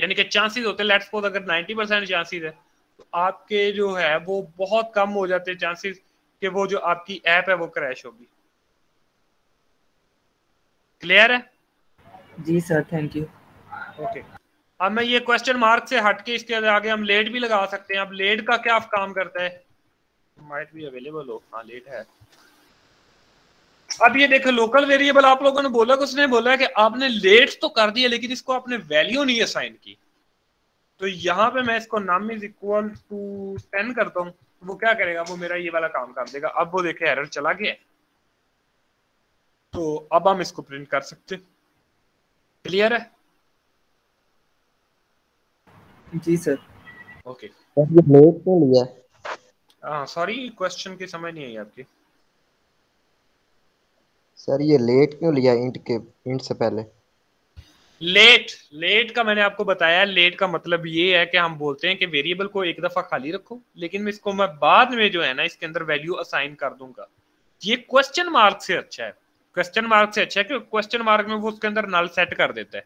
यानी कि चांसेस होते हैं लेट्स अगर 90 परसेंट चांसेस है तो आपके जो है, वो बहुत कम हो जाते हैं चांसेस कि वो जो आपकी ऐप है, वो क्रैश होगी। क्लियर है? जी सर थैंक यू ओके अब मैं ये क्वेश्चन मार्क से हट के इसके आगे हम लेट भी लगा सकते हैं। अब लेट का क्या काम करता है? माइट भी अवेलेबल हो। हाँ लेट है। अब ये देखो लोकल वेरिएबल आप लोगों ने बोला उसने बोला कि आपने लेट तो कर दिया लेकिन इसको आपने वैल्यू नहीं असाइन की। तो यहाँ पे मैं इसको नाम इज़ इक्वल टू टेन करता हूँ। वो क्या करेगा? वो मेरा ये वाला काम कर देगा। अब वो देखे एरर चला गया तो अब हम इसको प्रिंट कर सकते क्लियर है? जी सर ओके सर ये लेट क्यों लिया? हाँ सॉरी क्वेश्चन की समझ नहीं आई आपकी। सर ये लेट क्यों लिया इंट के इंट से पहले? लेट लेट का मैंने आपको बताया लेट का मतलब ये है कि हम बोलते हैं कि वेरिएबल को एक दफ़ा खाली रखो लेकिन इसको मैं बाद में जो है ना इसके अंदर वैल्यू असाइन कर दूँगा। ये क्वेश्चन मार्क से अच्छा है। क्वेश्चन मार्क से अच्छा है क्योंकि क्वेश्चन मार्क में वो उसके अंदर नल सेट कर देता है।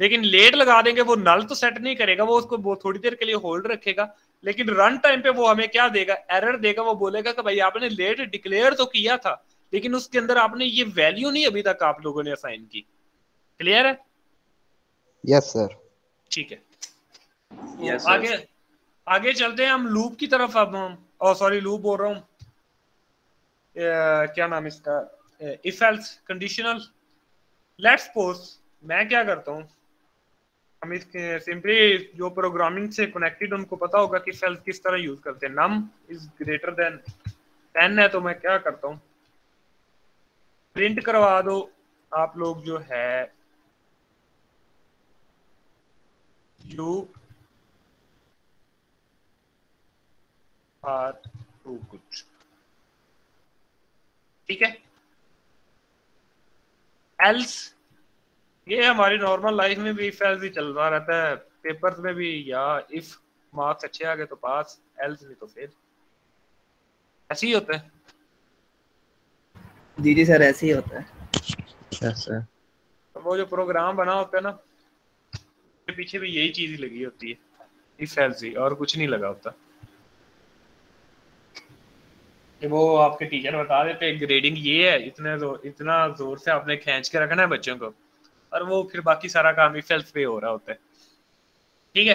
लेकिन लेट लगा देंगे वो नल तो सेट नहीं करेगा वो उसको वो थोड़ी देर के लिए होल्ड रखेगा। लेकिन रन टाइम पे वो हमें क्या देगा? एरर देगा वो बोलेगा कि भाई आपने लेट डिक्लेयर तो किया था लेकिन उसके अंदर आपने ये वैल्यू नहीं अभी तक आप लोगों ने असाइन की। क्लियर है? यस सर ठीक है। तो आगे आगे चलते हैं हम लूप की तरफ़ अब हम सॉरी लूप बोल रहा हूँ। क्या नाम इसका? If else conditional let's suppose मैं क्या करता हूँ? हम इसके सिंपली जो प्रोग्रामिंग से कनेक्टेड उनको पता होगा कि सेल्स किस तरह यूज़ करते हैं। Num is greater than ten है तो मैं क्या करता हूँ? प्रिंट करवा दो, आप लोग जो है यू आर टू गुड ठीक है? एल्स ये हमारी नॉर्मल लाइफ में भी इफ़ एल्स ही चल रहा रहता है। पेपर्स में भी या इफ़ मार्क्स अच्छे आ गए तो पास एल्स नहीं तो फिर ऐसे ही होता है। जी जी सर ऐसे ही होता है। यस सर तो वो जो प्रोग्राम बना होता है ना के पीछे भी यही चीज़ ही लगी होती है। इफ़ एल्स ही और कुछ नहीं लगा होता। वो आपके टीचर बता देते ग्रेडिंग ये है इतने ज़ोर इतना ज़ोर से आपने खींच के रखना है बच्चों को। और वो फिर बाकी सारा काम इफ़ एल्स पे हो रहा होता है। ठीक है?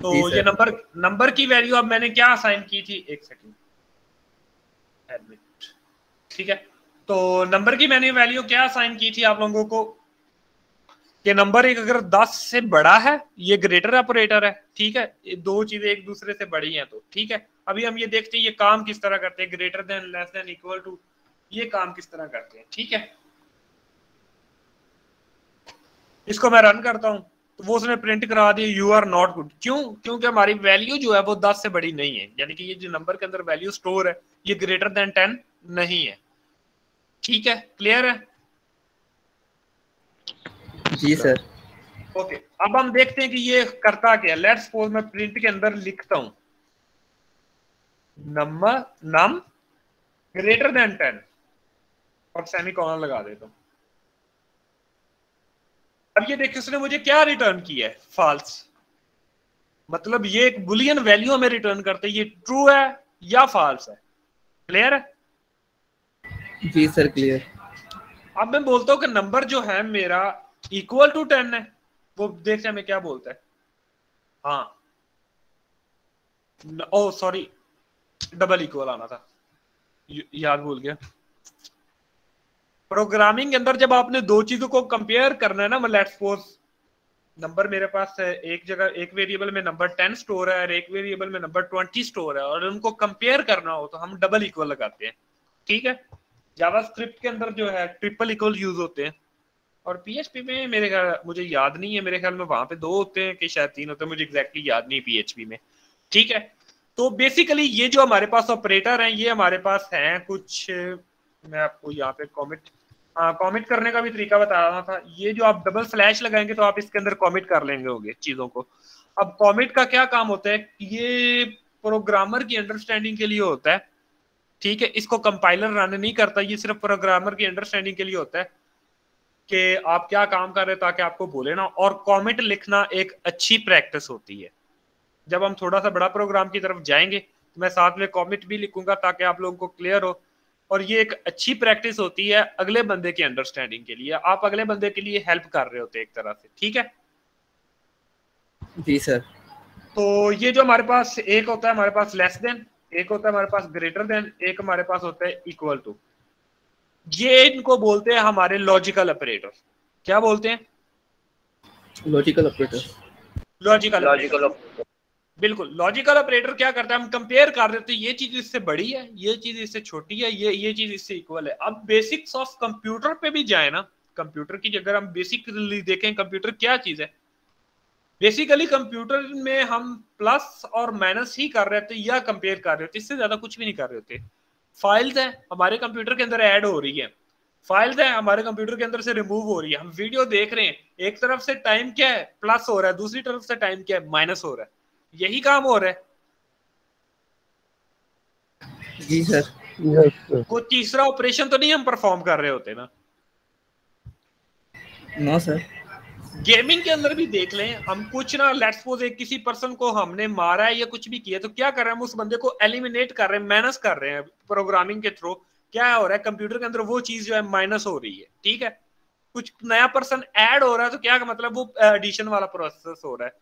तो ये नंबर नंबर की वैल्यू अब मैंने क्या असाइन की थी? एक सेकंड एडमिट ठीक है? तो नंबर की मैंने वैल्यू क्या असाइन की थी आप लोगों को? कि नंबर एक अगर 10 से बड़ा है, ये ग्रेटर ऑपरेटर है, ठीक है? दो चीज़ें एक दूसरे से बड़ी हैं तो ठीक है? अभी हम ये देखते हैं, ये काम किस तरह करते हैं? Greater than less than equal to ये काम किस तरह करते हैं, ठीक है? इसको मैं रन करता हूँ तो वो उसने प्रिंट करा दिया यू आर नॉट गुड क्यों? क्योंकि हमारी वैल्यू जो है वो 10 से बड़ी नहीं है, यानी कि ये जो नंबर के अंदर वैल्यू स्टोर है, ये ग्रेटर देन टेन नहीं है, ठीक है? क्लियर है? जी सर। ओके अब हम देखते हैं कि ये करता क्या लेट सपोज़ मैं प्रिंट के अंदर लिखता हूँ। Number num greater than ten और सेमी कॉलन लगा देता हूँ। अब ये देखिए उसने मुझे क्या रिटर्न किया है? फॉल्स मतलब ये एक बुलियन वैल्यू हमें रिटर्न करते ये ट्रू है या फॉल्स है? क्लियर है? जी सर क्लियर अब मैं बोलता हूँ कि नंबर जो है मेरा इक्वल टू टेन है। वो देखते हैं मैं क्या बोलता है। हाँ। ओ सॉरी डबल इक्वल आना था। याद भूल गया। प्रोग्रामिंग के अंदर जब आपने दो चीज़ों को कंपेयर करना है ना लेट्स सपोज़ नंबर मेरे पास है, एक जगह, एक वेरिएबल में नंबर टेन स्टोर है, और एक वेरिएबल में नंबर ट्वेंटी स्टोर है, और उनको कंपेयर करना हो तो हम डबल इक्वल लगाते हैं। ठीक है? जावा स्क्रिप्ट के अंदर जो है ट्रिपल इक्वल यूज़ होते हैं। और पीएचपी में मेरे ख्याल, मुझे याद नहीं है, मेरे ख्याल में वहाँ पे दो होते हैं कि शायद तीन होते हैं, मुझे एग्जैक्टली exactly याद नहीं पीएचपी में। ठीक है? तो बेसिकली ये जो हमारे पास ऑपरेटर हैं, ये हमारे पास हैं कुछ, मैं आपको यहाँ पे कॉमेंट कॉमेंट करने का भी तरीका बता रहा था। ये जो आप डबल स्लैश लगाएँगे तो आप इसके अंदर कॉमेंट कर लेंगे होंगे चीज़ों को। अब कॉमेंट का क्या काम होता है? ये प्रोग्रामर की अंडरस्टैंडिंग के लिए होता है। ठीक है? इसको कंपाइलर रन नहीं करता, ये सिर्फ़ प्रोग्रामर की अंडरस्टैंडिंग के लिए होता है। कि आप क्या काम कर रहे हैं ताकि आपको बोले ना और कमेंट लिखना एक अच्छी प्रैक्टिस होती है। जब हम थोड़ा सा बड़ा प्रोग्राम की तरफ़ जाएँगे तो मैं साथ में कमेंट भी लिखूँगा ताकि आप लोगों को क्लियर हो। और ये एक अच्छी प्रैक्टिस होती है अगले बंदे की अंडरस्टैंडिंग के लिए। आप अगले बंदे के लिए हेल्प कर रहे होते एक तरह से ठीक है? जी सर तो ये जो हमारे पास एक होता है हमारे पास लेस देन एक होता है हमारे पास ग्रेटर देन एक हमारे पास होता है इक्वल टू ये इनको बोलते हैं हमारे लॉजिकल ऑपरेटर क्या बोलते हैं? लॉजिकल ऑपरेटर लॉजिकल लॉजिकल बिल्कुल लॉजिकल ऑपरेटर क्या करता है? हम कंपेयर कर देते हैं ये चीज़ इससे बड़ी है ये चीज़ इससे छोटी है ये ये चीज़ इससे इक्वल है। अब बेसिक्स ऑफ़ कंप्यूटर पे भी जाए ना कंप्यूटर की अगर हम बेसिकली देखें कंप्यूटर क्या चीज़ है? बेसिकली कंप्यूटर में हम प्लस और माइनस ही कर रहे थे या कंपेयर कर रहे थे इससे ज़्यादा कुछ भी नहीं कर रहे थे। फाइल्स है हमारे कंप्यूटर के अंदर ऐड हो रही है। फाइल्स है हमारे कंप्यूटर के अंदर से रिमूव हो रही है। हम वीडियो देख रहे हैं एक तरफ़ से टाइम क्या है प्लस हो रहा है दूसरी तरफ़ से टाइम क्या है माइनस हो रहा है। यही काम हो रहा है। जी सर कोई तीसरा ऑपरेशन तो नहीं हम परफॉर्म कर रहे होते ना। No sir. गेमिंग के अंदर भी देख लें, हम कुछ ना लेट्स सपोज़ एक किसी पर्सन को हमने मारा है या कुछ भी किया तो क्या कर रहे हैं, हम उस बंदे को एलिमिनेट कर रहे हैं माइनस कर रहे हैं प्रोग्रामिंग के थ्रू क्या हो रहा है कंप्यूटर के अंदर वो चीज़ जो है माइनस हो रही है, ठीक है? कुछ नया पर्सन ऐड हो रहा है तो क्या मतलब वो एडिशन वाला प्रोसेस हो रहा है।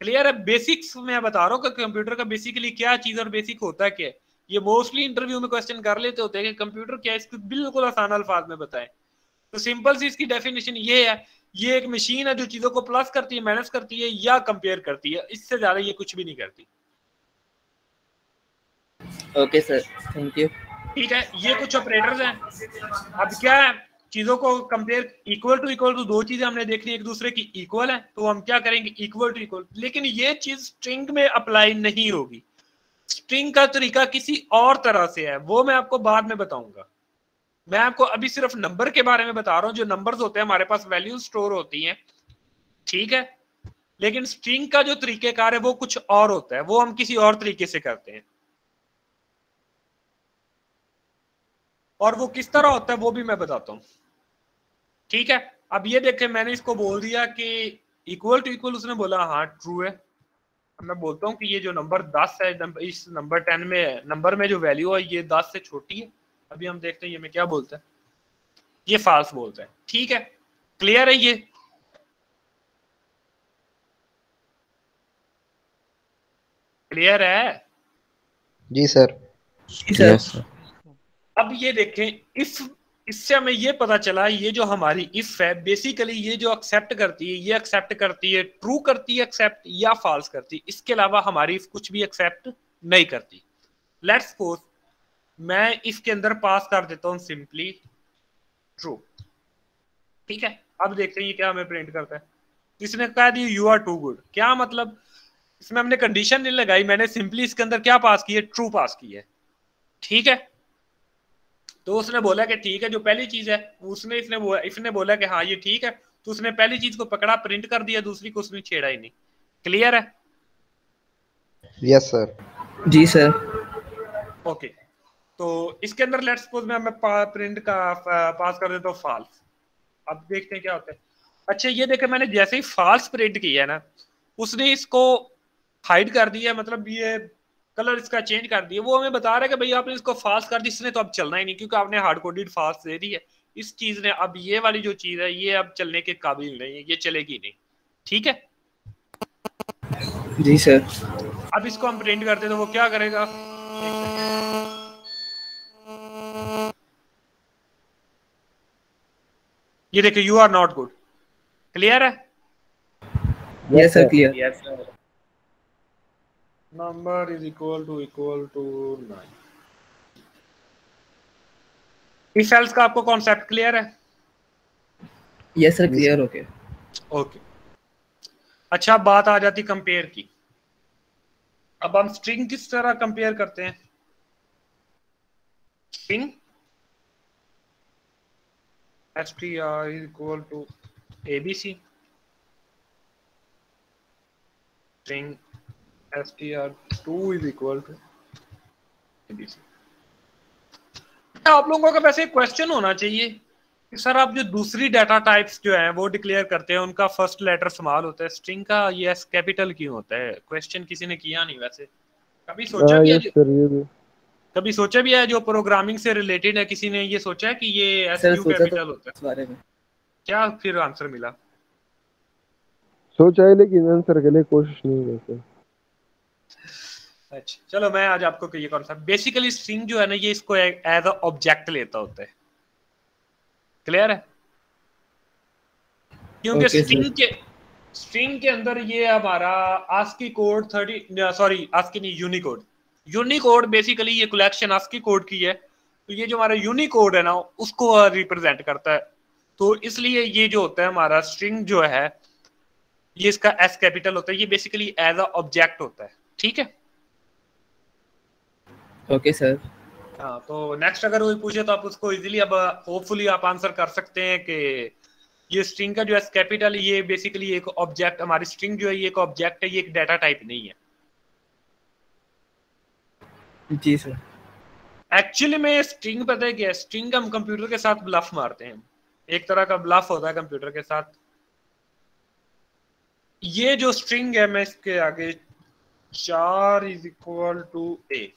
क्लियर है? बेसिक्स मैं बता रहा हूँ कंप्यूटर का बेसिकली क्या चीज़ और बेसिक होता है। क्या ये मोस्टली इंटरव्यू में क्वेश्चन कर लेते होते हैं कि कंप्यूटर क्या है, इसको बिल्कुल आसान अल्फाज में बताएँ। तो सिंपल सी इसकी डेफिनेशन ये है ये एक मशीन है जो चीज़ों को प्लस करती है माइनस करती है या कंपेयर करती है। इससे ज़्यादा ये कुछ भी नहीं करती। ओके सर थैंक यू ठीक है? ये कुछ ऑपरेटर्स हैं। अब क्या है? चीज़ों को compare equal to equal to दो चीज़ें हमने देखनी एक दूसरे की। इक्वल है तो हम क्या करेंगे? इक्वल टू इक्वल लेकिन ये चीज़ स्ट्रिंग में अप्लाई नहीं होगी। स्ट्रिंग का तरीका किसी और तरह से है। वो मैं आपको बाद में बताऊँगा। मैं आपको अभी सिर्फ़ नंबर के बारे में बता रहा हूँ, जो नंबर्स होते हैं, हमारे पास वैल्यू स्टोर होती हैं, ठीक है? लेकिन स्ट्रिंग का जो तरीकेकार है, वो कुछ और होता है, वो हम किसी और तरीके से करते हैं। और वो किस तरह होता है, वो भी मैं बताता हूँ, ठीक है? अब ये देखें, मैंने इसको बोल दिया कि इक्वल टू इक्वल उसने बोला हाँ ट्रू है। मैं बोलता हूँ कि ये जो नंबर दस है, इस नंबर टेन में नंबर में जो वैल्यू है, ये दस से छोटी है। अभी हम देखते हैं ये में क्या बोलता है। ये फाल्स बोलता है। ठीक है? क्लियर है ये? क्लियर है? जी सर जी सर अब ये देखें इफ़ इससे हमें ये पता चला ये जो हमारी इफ़ है बेसिकली ये जो एक्सेप्ट करती है ये एक्सेप्ट करती है ट्रू करती है एक्सेप्ट या फॉल्स करती है इसके अलावा हमारी इफ़ कुछ भी एक्सेप्ट नहीं करती। लेट्स सपोज़ मैं इसके अंदर पास कर देता हूँ सिंपली। ट्रू ठीक है? अब देखते हैं ये क्या हमें प्रिंट करता है। इसने कह दिया यू आर टू गुड क्या मतलब? इसमें हमने कंडीशन नहीं लगाई मैंने सिंपली इसके अंदर क्या पास की है? ट्रू पास की है। ठीक है? तो उसने बोला कि ठीक है जो पहली चीज़ है उसने इसने बोला इसने बोला कि हाँ ये ठीक है। तो उसने पहली चीज़ को पकड़ा प्रिंट कर दिया दूसरी को उसने छेड़ा ही नहीं। क्लियर है? यस सर जी सर ओके तो इसके अंदर लेट्स सपोज़ मैं मैं प्रिंट का पास कर देता हूँ फॉल्स अब देखते हैं क्या होता है। अच्छा ये देखे मैंने जैसे ही फॉल्स प्रिंट किया है ना उसने इसको हाइड कर दिया मतलब ये कलर इसका चेंज कर दिया। वो हमें बता रहा है कि भाई आपने इसको फास्ट कर दी इसने तो अब चलना ही नहीं क्योंकि आपने हार्ड कोडेड फास्ट दे दी है। इस चीज़ ने अब ये वाली जो चीज़ है ये अब चलने के काबिल नहीं है ये चलेगी नहीं। ठीक है? जी सर अब इसको हम प्रिंट करते तो वो क्या करेगा? ये देखिए you are not good clear है? Yes sir clear Yes, sir. Number is equal to equal to nine इस सेल्स का आपको कॉन्सेप्ट क्लियर है? Yes sir clear okay okay अच्छा बात आ जाती कंपेयर की। अब हम स्ट्रिंग किस तरह कंपेयर करते हैं? String S T R equal to ABC string S T R two is equal to ABC आप लोगों का वैसे क्वेश्चन होना चाहिए कि सर आप जो दूसरी डाटा टाइप्स जो हैं वो डिक्लेयर करते हैं उनका फ़र्स्ट लेटर स्मॉल होता है। स्ट्रिंग का ये एस कैपिटल क्यों होता है? क्वेश्चन किसी ने किया नहीं वैसे। कभी सोचा हाँ कभी सोचा भी है जो प्रोग्रामिंग से रिलेटेड है? किसी ने ये सोचा है कि ये एस सर कैपिटल तो होता है? इस बारे में। क्या फिर आंसर मिला? सोचा है लेकिन आंसर के लिए कोशिश नहीं करते अच्छा चलो मैं आज आपको ये कॉन्सेप्ट बेसिकली स्ट्रिंग जो है ना ये इसको एज अ ऑब्जेक्ट लेता होता है। क्लियर है? क्योंकि Okay, स्ट्रिंग के स्ट्रिंग के अंदर ये हमारा ASCII code thirty sorry ASCII नहीं यूनिकोड यूनिकोड बेसिकली ये कलेक्शन आस्की कोड की है। तो ये जो हमारा यूनिकोड है ना उसको रिप्रेजेंट करता है। तो इसलिए ये जो होता है हमारा स्ट्रिंग जो है ये इसका एस कैपिटल होता है। ये बेसिकली एज अ ऑब्जेक्ट होता है। ठीक है? ओके सर हाँ तो नेक्स्ट अगर कोई पूछे तो आप उसको इजीली अब होपफुली आप आंसर कर सकते हैं कि ये स्ट्रिंग का जो है कैपिटल ये बेसिकली एक ऑब्जेक्ट हमारी स्ट्रिंग जो है ये एक ऑब्जेक्ट है ये एक डाटा टाइप नहीं है। जी सर। एक्चुअली में स्ट्रिंग पता है क्या स्ट्रिंग हम कंप्यूटर के साथ ब्लफ मारते हैं। एक तरह का ब्लफ होता है कंप्यूटर के साथ। ये जो स्ट्रिंग है, मैं इसके आगे चार is equal to A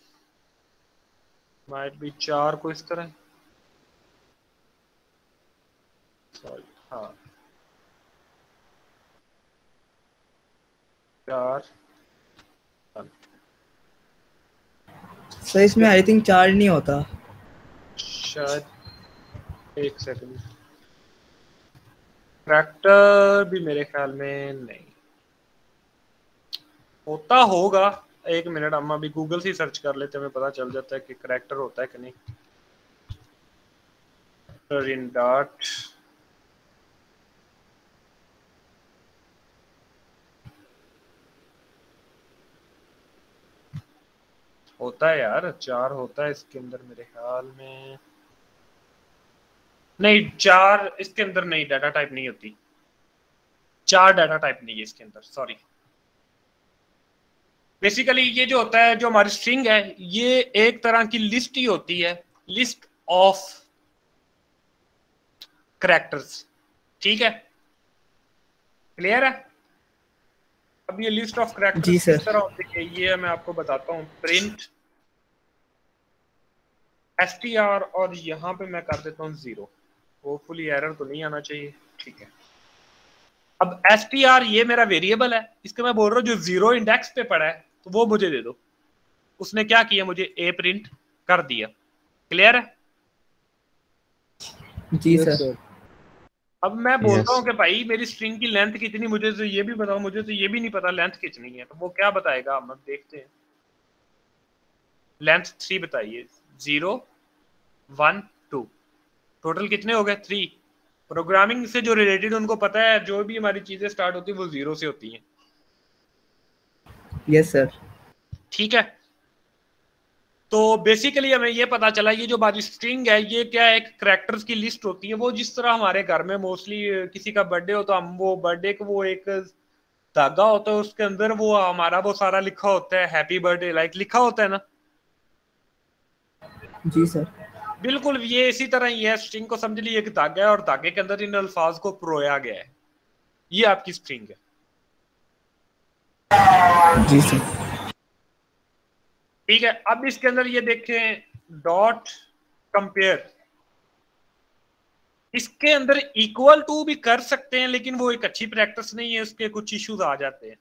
might be चार को इस तरह। सॉरी हाँ। चार। सर इसमें आई थिंक चार्ज नहीं होता। शायद एक सेकंड ट्रैक्टर भी मेरे ख्याल में नहीं। होता होगा। एक मिनट हम अभी गूगल से सर्च कर लेते हमें पता चल जाता है कि करेक्टर होता है कि नहीं। इन डॉट होता है यार, चार होता है इसके अंदर मेरे ख्याल में। नहीं, चार इसके अंदर नहीं डाटा टाइप नहीं होती। चार डाटा टाइप नहीं है इसके अंदर सॉरी बेसिकली ये जो होता है, जो हमारी स्ट्रिंग है, ये एक तरह की लिस्ट ही होती है लिस्ट ऑफ़ करेक्टर्स ठीक है? क्लियर है? अब ये लिस्ट ऑफ़ करेक्टर्स जी, सर। किस तरह होती है ये मैं आपको बताता हूँ. प्रिंट एस और यहाँ पे मैं कर देता हूँ ज़ीरो होपफुली एरर तो नहीं आना चाहिए ठीक है. अब एस ये मेरा वेरिएबल है इसके मैं बोल रहा हूँ जो ज़ीरो इंडेक्स पे पड़ा है तो वो मुझे दे दो. उसने क्या किया मुझे ए प्रिंट कर दिया. क्लियर है? जी सर. अब मैं बोलता Yes. हूँ कि भाई मेरी स्ट्रिंग की लेंथ कितनी मुझे तो ये भी बताओ मुझे तो ये भी नहीं पता लेंथ कितनी है। तो वो क्या बताएगा? हम अब देखते हैं। लेंथ थ्री बताइए। ज़ीरो वन टू टोटल कितने हो गए? थ्री प्रोग्रामिंग से जो रिलेटेड उनको पता है जो भी हमारी चीज़ें स्टार्ट होती है वो ज़ीरो से होती हैं। यस सर ठीक है? तो बेसिकली हमें ये पता चला ये जो हमारी स्ट्रिंग है ये क्या एक करेक्टर्स की लिस्ट होती है? वो जिस तरह हमारे घर में मोस्टली किसी का बर्थडे हो तो हम वो बर्थडे को वो एक धागा होता है उसके अंदर वो हमारा वो सारा लिखा होता है हैप्पी बर्थडे लाइक लिखा होता है ना? जी सर। बिल्कुल ये इसी तरह ही है स्ट्रिंग को समझ लीजिए एक धागा है और धागे के अंदर इन अल्फाज को प्रोया गया है। ये आपकी स्ट्रिंग है। जी सर। ठीक है, अब इसके अंदर ये देखें डॉट कंपेयर इसके अंदर इक्वल टू भी कर सकते हैं, लेकिन वो एक अच्छी प्रैक्टिस नहीं है उसके कुछ इश्यूज़ आ जाते हैं।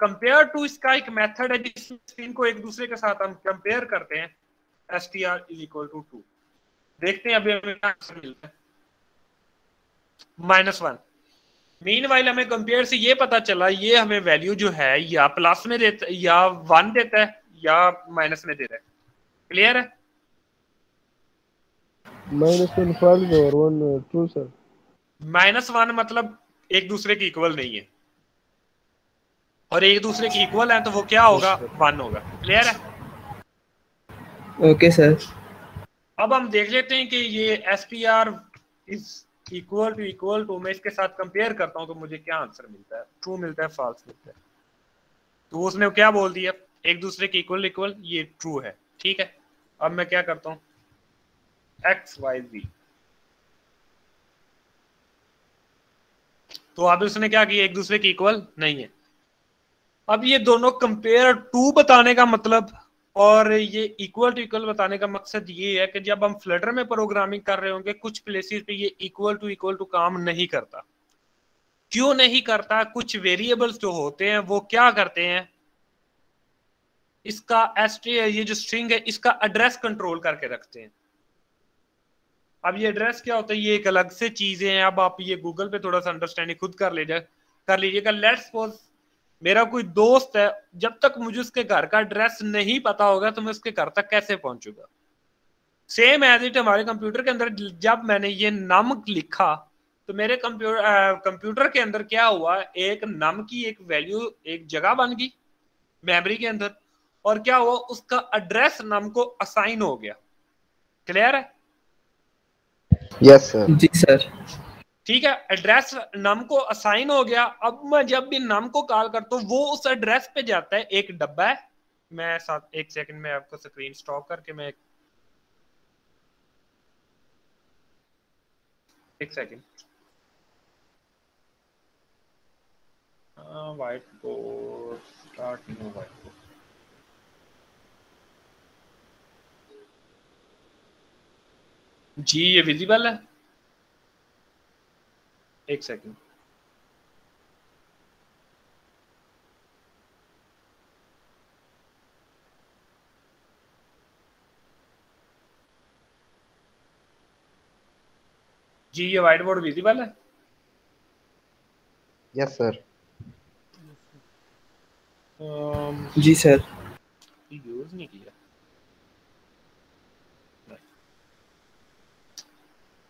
कंपेयर टू इसका एक मेथड है जिसमें को एक दूसरे के साथ हम कंपेयर करते हैं S T R is equal to two देखते हैं अभी हमें आंसर मिलता है। माइनस वन मीन वाइल हमें कंपेयर से ये पता चला, ये हमें वैल्यू जो है, या प्लस में देता, या वन देता है। या माइनस में देता है। क्लियर है? माइनस वन फॉल्स और one true sir minus one मतलब एक दूसरे के इक्वल नहीं है। और एक दूसरे के इक्वल है तो वो क्या होगा? वन होगा। क्लियर है? ओके सर अब हम देख लेते हैं कि ये S P R is equal to equal to मैं इसके साथ कंपेयर करता हूँ तो मुझे क्या आंसर मिलता है? ट्रू मिलता है फॉल्स मिलता है? तो उसने क्या बोल दिया? एक दूसरे के इक्वल इक्वल ये ट्रू है। ठीक है? अब मैं क्या करता हूँ? एक्स वाई जी तो अब उसने क्या किया? एक दूसरे के इक्वल नहीं है। अब ये दोनों कंपेयर टू बताने का मतलब और ये इक्वल टू इक्वल बताने का मकसद ये है कि जब हम फ्लटर में प्रोग्रामिंग कर रहे होंगे, कुछ प्लेसेस पे ये इक्वल टू इक्वल टू काम नहीं करता। क्यों नहीं करता? कुछ वेरिएबल्स जो होते हैं, वो क्या करते हैं? इसका एस ये जो स्ट्रिंग है, इसका एड्रेस कंट्रोल करके रखते हैं। अब ये एड्रेस क्या होता है? ये एक अलग से चीज़ें हैं। अब आप ये गूगल पे थोड़ा सा अंडरस्टैंडिंग खुद कर लीजिए, कर लीजिएगा। लेट्स सपोज़ मेरा कोई दोस्त है, जब तक मुझे उसके घर का एड्रेस नहीं पता होगा तो मैं उसके घर तक कैसे पहुंचूँगा? सेम एज इट हमारे कंप्यूटर के अंदर, जब मैंने ये नम लिखा तो मेरे कंप्यूटर कंप्यूटर के अंदर क्या हुआ? एक नम की एक वैल्यू एक जगह बन गई मेमोरी के अंदर। और क्या हुआ? उसका एड्रेस नम को असाइन हो गया। क्लियर है? यस सर जी सर ठीक है? एड्रेस नम को असाइन हो गया। अब मैं जब भी नम को कॉल करता हूँ वो उस एड्रेस पे जाता है। एक डब्बा है। मैं साथ एक सेकंड में आपको स्क्रीन स्टॉप करके मैं एक second white board start new white board जी ये विजिबल है? एक सेकंड जी ये व्हाइट बोर्ड विजिबल है यस सर जी सर यूज़ नहीं किया।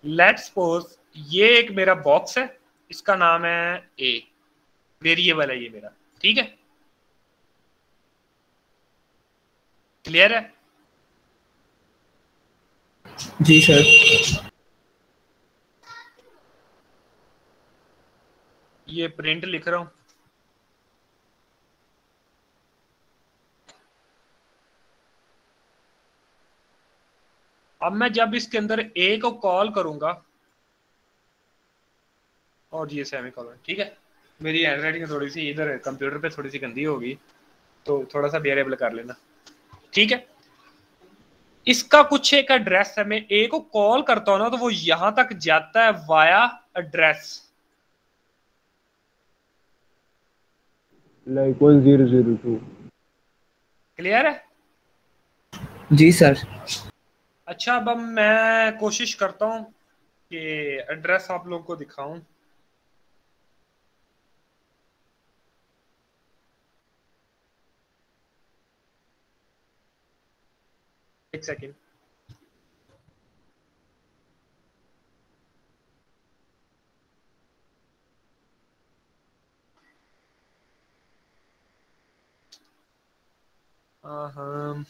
लेट्स सपोज़ ये एक मेरा बॉक्स है इसका नाम है ए वेरिएबल है ये मेरा ठीक है? क्लियर है? जी सर ये प्रिंट लिख रहा हूँ। अब मैं जब इसके अंदर ए को कॉल करूँगा और ये सेमी कॉलर ठीक है? मेरी हैंड राइटिंग थोड़ी सी इधर कंप्यूटर पे थोड़ी सी गंदी होगी तो थोड़ा सा बेरेबल कर लेना ठीक है? इसका कुछ एक एड्रेस है मैं ए को कॉल करता हूँ ना तो वो यहाँ तक जाता है via address like one zero zero two clear है? जी सर अच्छा अब मैं कोशिश करता हूँ कि एड्रेस आप लोगों को दिखाऊँ। एक सेकेंड हाँ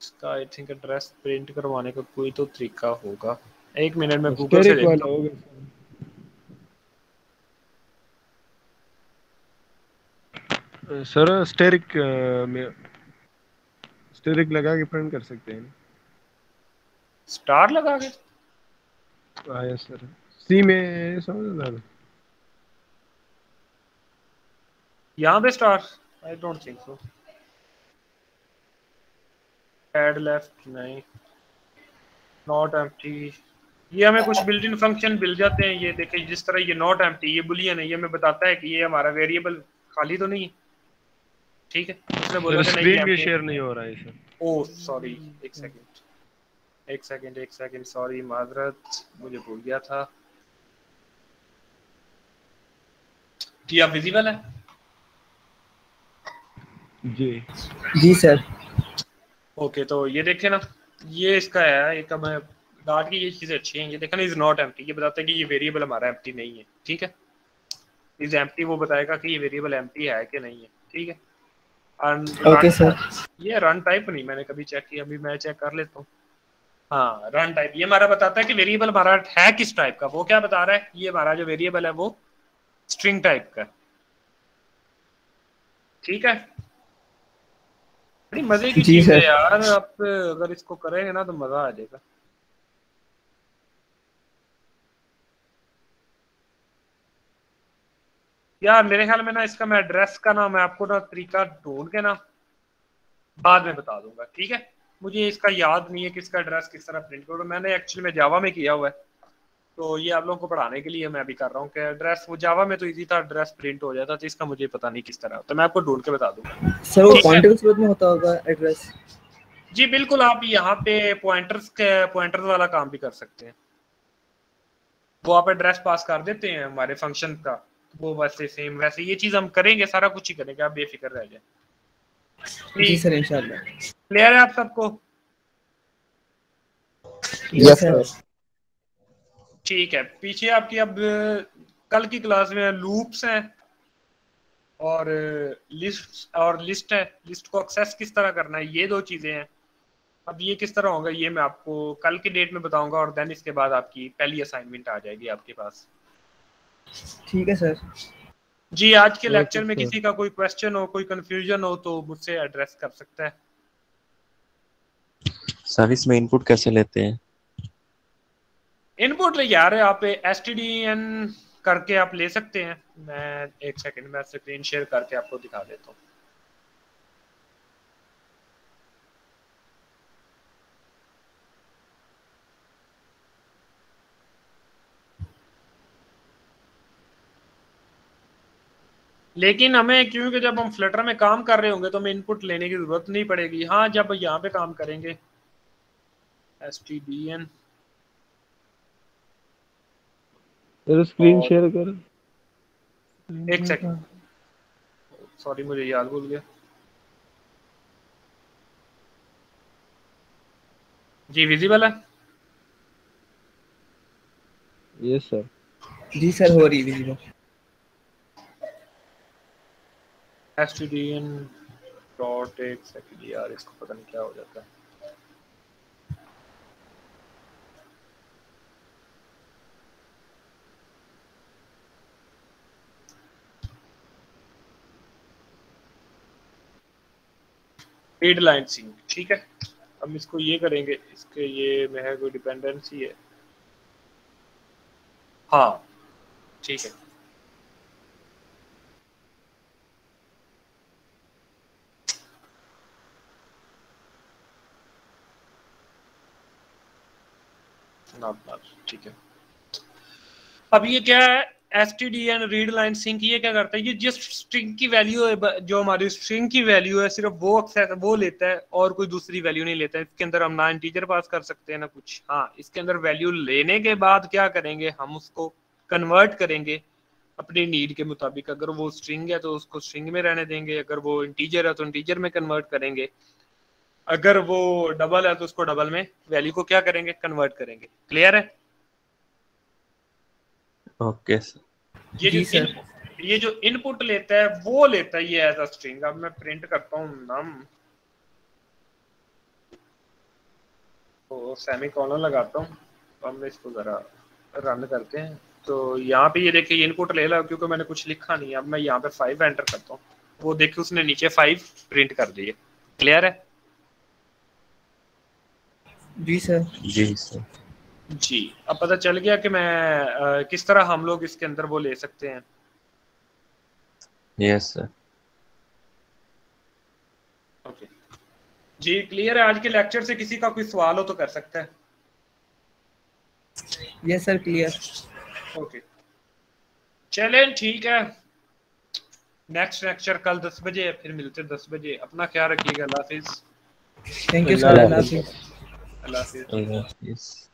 इसका आई थिंक एड्रेस प्रिंट करवाने का कोई तो तरीका होगा। एक मिनट में गूगल से देखता हूँ सर स्टेरिक में स्टेरिक लगा के प्रिंट कर सकते हैं। स्टार लगा के? हाँ यस सर सी में समझ ना यहाँ पे star I don't think so add left नहीं। नॉट एम्प्टी ये हमें कुछ बिल्ट इन फ़ंक्शन मिल जाते हैं। ये देखिए जिस तरह ये नॉट एम्प्टी ये बुलियन है ये हमें बताता है कि ये हमारा वेरिएबल खाली तो नहीं है। ठीक है? उसने बोला कि नहीं भी शेयर नहीं हो रहा है सर ओह सॉरी एक सेकंड एक सेकंड एक सेकंड सॉरी माजरत। मुझे भूल गया था। जी आप विजिबल है? जी जी सर ओके तो ये देखे ना ये इसका है एक हमें डाट की ये चीज़ें अच्छी हैं ये देखा ना इज़ नॉट एम्प्टी ये बताता है कि ये वेरिएबल हमारा एम्प्टी नहीं है ठीक है? इज़ एम्प्टी वो बताएगा कि ये वेरिएबल एम्प्टी है कि नहीं है ठीक है? ओके सर ये रन टाइप नहीं मैंने कभी चेक किया अभी मैं चेक कर लेता हूँ। हाँ रन टाइप ये हमारा बताता है कि वेरिएबल हमारा है किस टाइप का वो क्या बता रहा है? ये हमारा जो वेरिएबल है वो स्ट्रिंग टाइप का ठीक है? बड़ी मज़े की चीज़ है यार आप अगर इसको करेंगे ना तो मज़ा आ जाएगा। यार मेरे ख्याल में ना इसका मैं एड्रेस का ना मैं आपको ना तरीका ढूंढ के ना बाद में बता दूँगा ठीक है? मुझे इसका याद नहीं है कि इसका एड्रेस किस तरह प्रिंट करो मैंने एक्चुअली में जावा में किया हुआ है। तो ये आप लोगों को पढ़ाने के लिए मैं अभी कर रहा हूँ कि एड्रेस वो जावा में तो इजी था एड्रेस प्रिंट हो जाता तो इसका मुझे पता नहीं किस तरह। तो मैं आपको ढूंढ के बता दूँगा सर वो पॉइंटर की सूरत में होता होगा एड्रेस जी बिल्कुल आप यहाँ पे पॉइंटर्स के पॉइंटर्स वाला काम भी कर सकते हैं। वो आप एड्रेस पास कर देते हैं हमारे फ़ंक्शन का। वो वैसे सेम वैसे ये चीज़ हम करेंगे सारा कुछ ही करेंगे आप बेफिक्र रह जाए। जी सर इंशाल्लाह। क्लियर है आप सबको? यस सर ठीक है। पीछे आपकी अब कल की क्लास में लूप्स हैं और लिस्ट और लिस्ट है। लिस्ट को एक्सेस किस तरह करना है ये दो चीज़ें हैं। अब ये किस तरह होगा ये मैं आपको कल की डेट में बताऊँगा और देन इसके बाद आपकी पहली असाइनमेंट आ जाएगी आपके पास। ठीक है सर जी आज के लेक्चर में किसी का कोई क्वेश्चन हो कोई कंफ्यूजन हो तो मुझसे एड्रेस कर सकता है। सर इसमें इनपुट कैसे लेते हैं? इनपुट यार, आप एस टी डी एन करके आप ले सकते हैं। मैं एक सेकंड में स्क्रीन शेयर करके आपको दिखा देता हूँ। लेकिन हमें क्योंकि जब हम फ्लटर में काम कर रहे होंगे तो हमें इनपुट लेने की ज़रूरत नहीं पड़ेगी। हाँ जब यहाँ पे काम करेंगे। S T D N sir screen और- शेयर कर। एक सेकंड सॉरी मुझे याद भूल गया। जी विजिबल है? यस सर जी सर हो रही visible S T D N dot एक सेकंड यार इसको पता नहीं क्या हो जाता है। रीड लाइन ठीक है? हम इसको ये करेंगे, इसके ये में है कोई डिपेंडेंसी है? हाँ ठीक है। ठीक है। अब ये क्या है? S T D N read line sync ये क्या करता है? ये जस्ट स्ट्रिंग की वैल्यू है जो हमारी स्ट्रिंग की वैल्यू है, सिर्फ़ वो access- वो लेता है और कोई दूसरी वैल्यू नहीं लेता है। इसके अंदर हम ना इंटीजर पास कर सकते हैं, ना कुछ। हाँ इसके अंदर वैल्यू लेने के बाद क्या करेंगे? हम उसको कन्वर्ट करेंगे अपनी नीड के मुताबिक। अगर वो स्ट्रिंग है तो उसको स्ट्रिंग में रहने देंगे। अगर वो इंटीजर है तो इंटीजर में कन्वर्ट करेंगे। अगर वो डबल है तो उसको डबल में वैल्यू को क्या करेंगे? कन्वर्ट करेंगे। क्लियर है? Okay sir. ये जो। ये जो इनपुट लेता है वो लेता है ये एज अ स्ट्रिंग अब मैं प्रिंट करता हूँ नम तो सेमी कॉलन लगाता हूँ। अब मैं इसको जरा रन करते हैं। तो यहाँ पे ये देखिए इनपुट ले ला क्योंकि मैंने कुछ लिखा नहीं अब मैं यहाँ पे फाइव एंटर करता हूँ। वो देखिए उसने नीचे फाइव प्रिंट कर दिए क्लियर है? जी सर। जी सर। जी। अब पता चल गया कि मैं आ, किस तरह हम लोग इसके अंदर वो ले सकते हैं। यस सर ओके जी क्लियर है? आज के लेक्चर से किसी का कोई सवाल हो तो कर सकता है। यस सर क्लियर ओके चलें ठीक है। नेक्स्ट लेक्चर कल दस बजे फिर मिलते दस बजे। अपना ख्याल रखिएगा। अल्लाह हाफिज। थैंक यू सर अल्लाह हाफिज। अल्लाह हाफिज।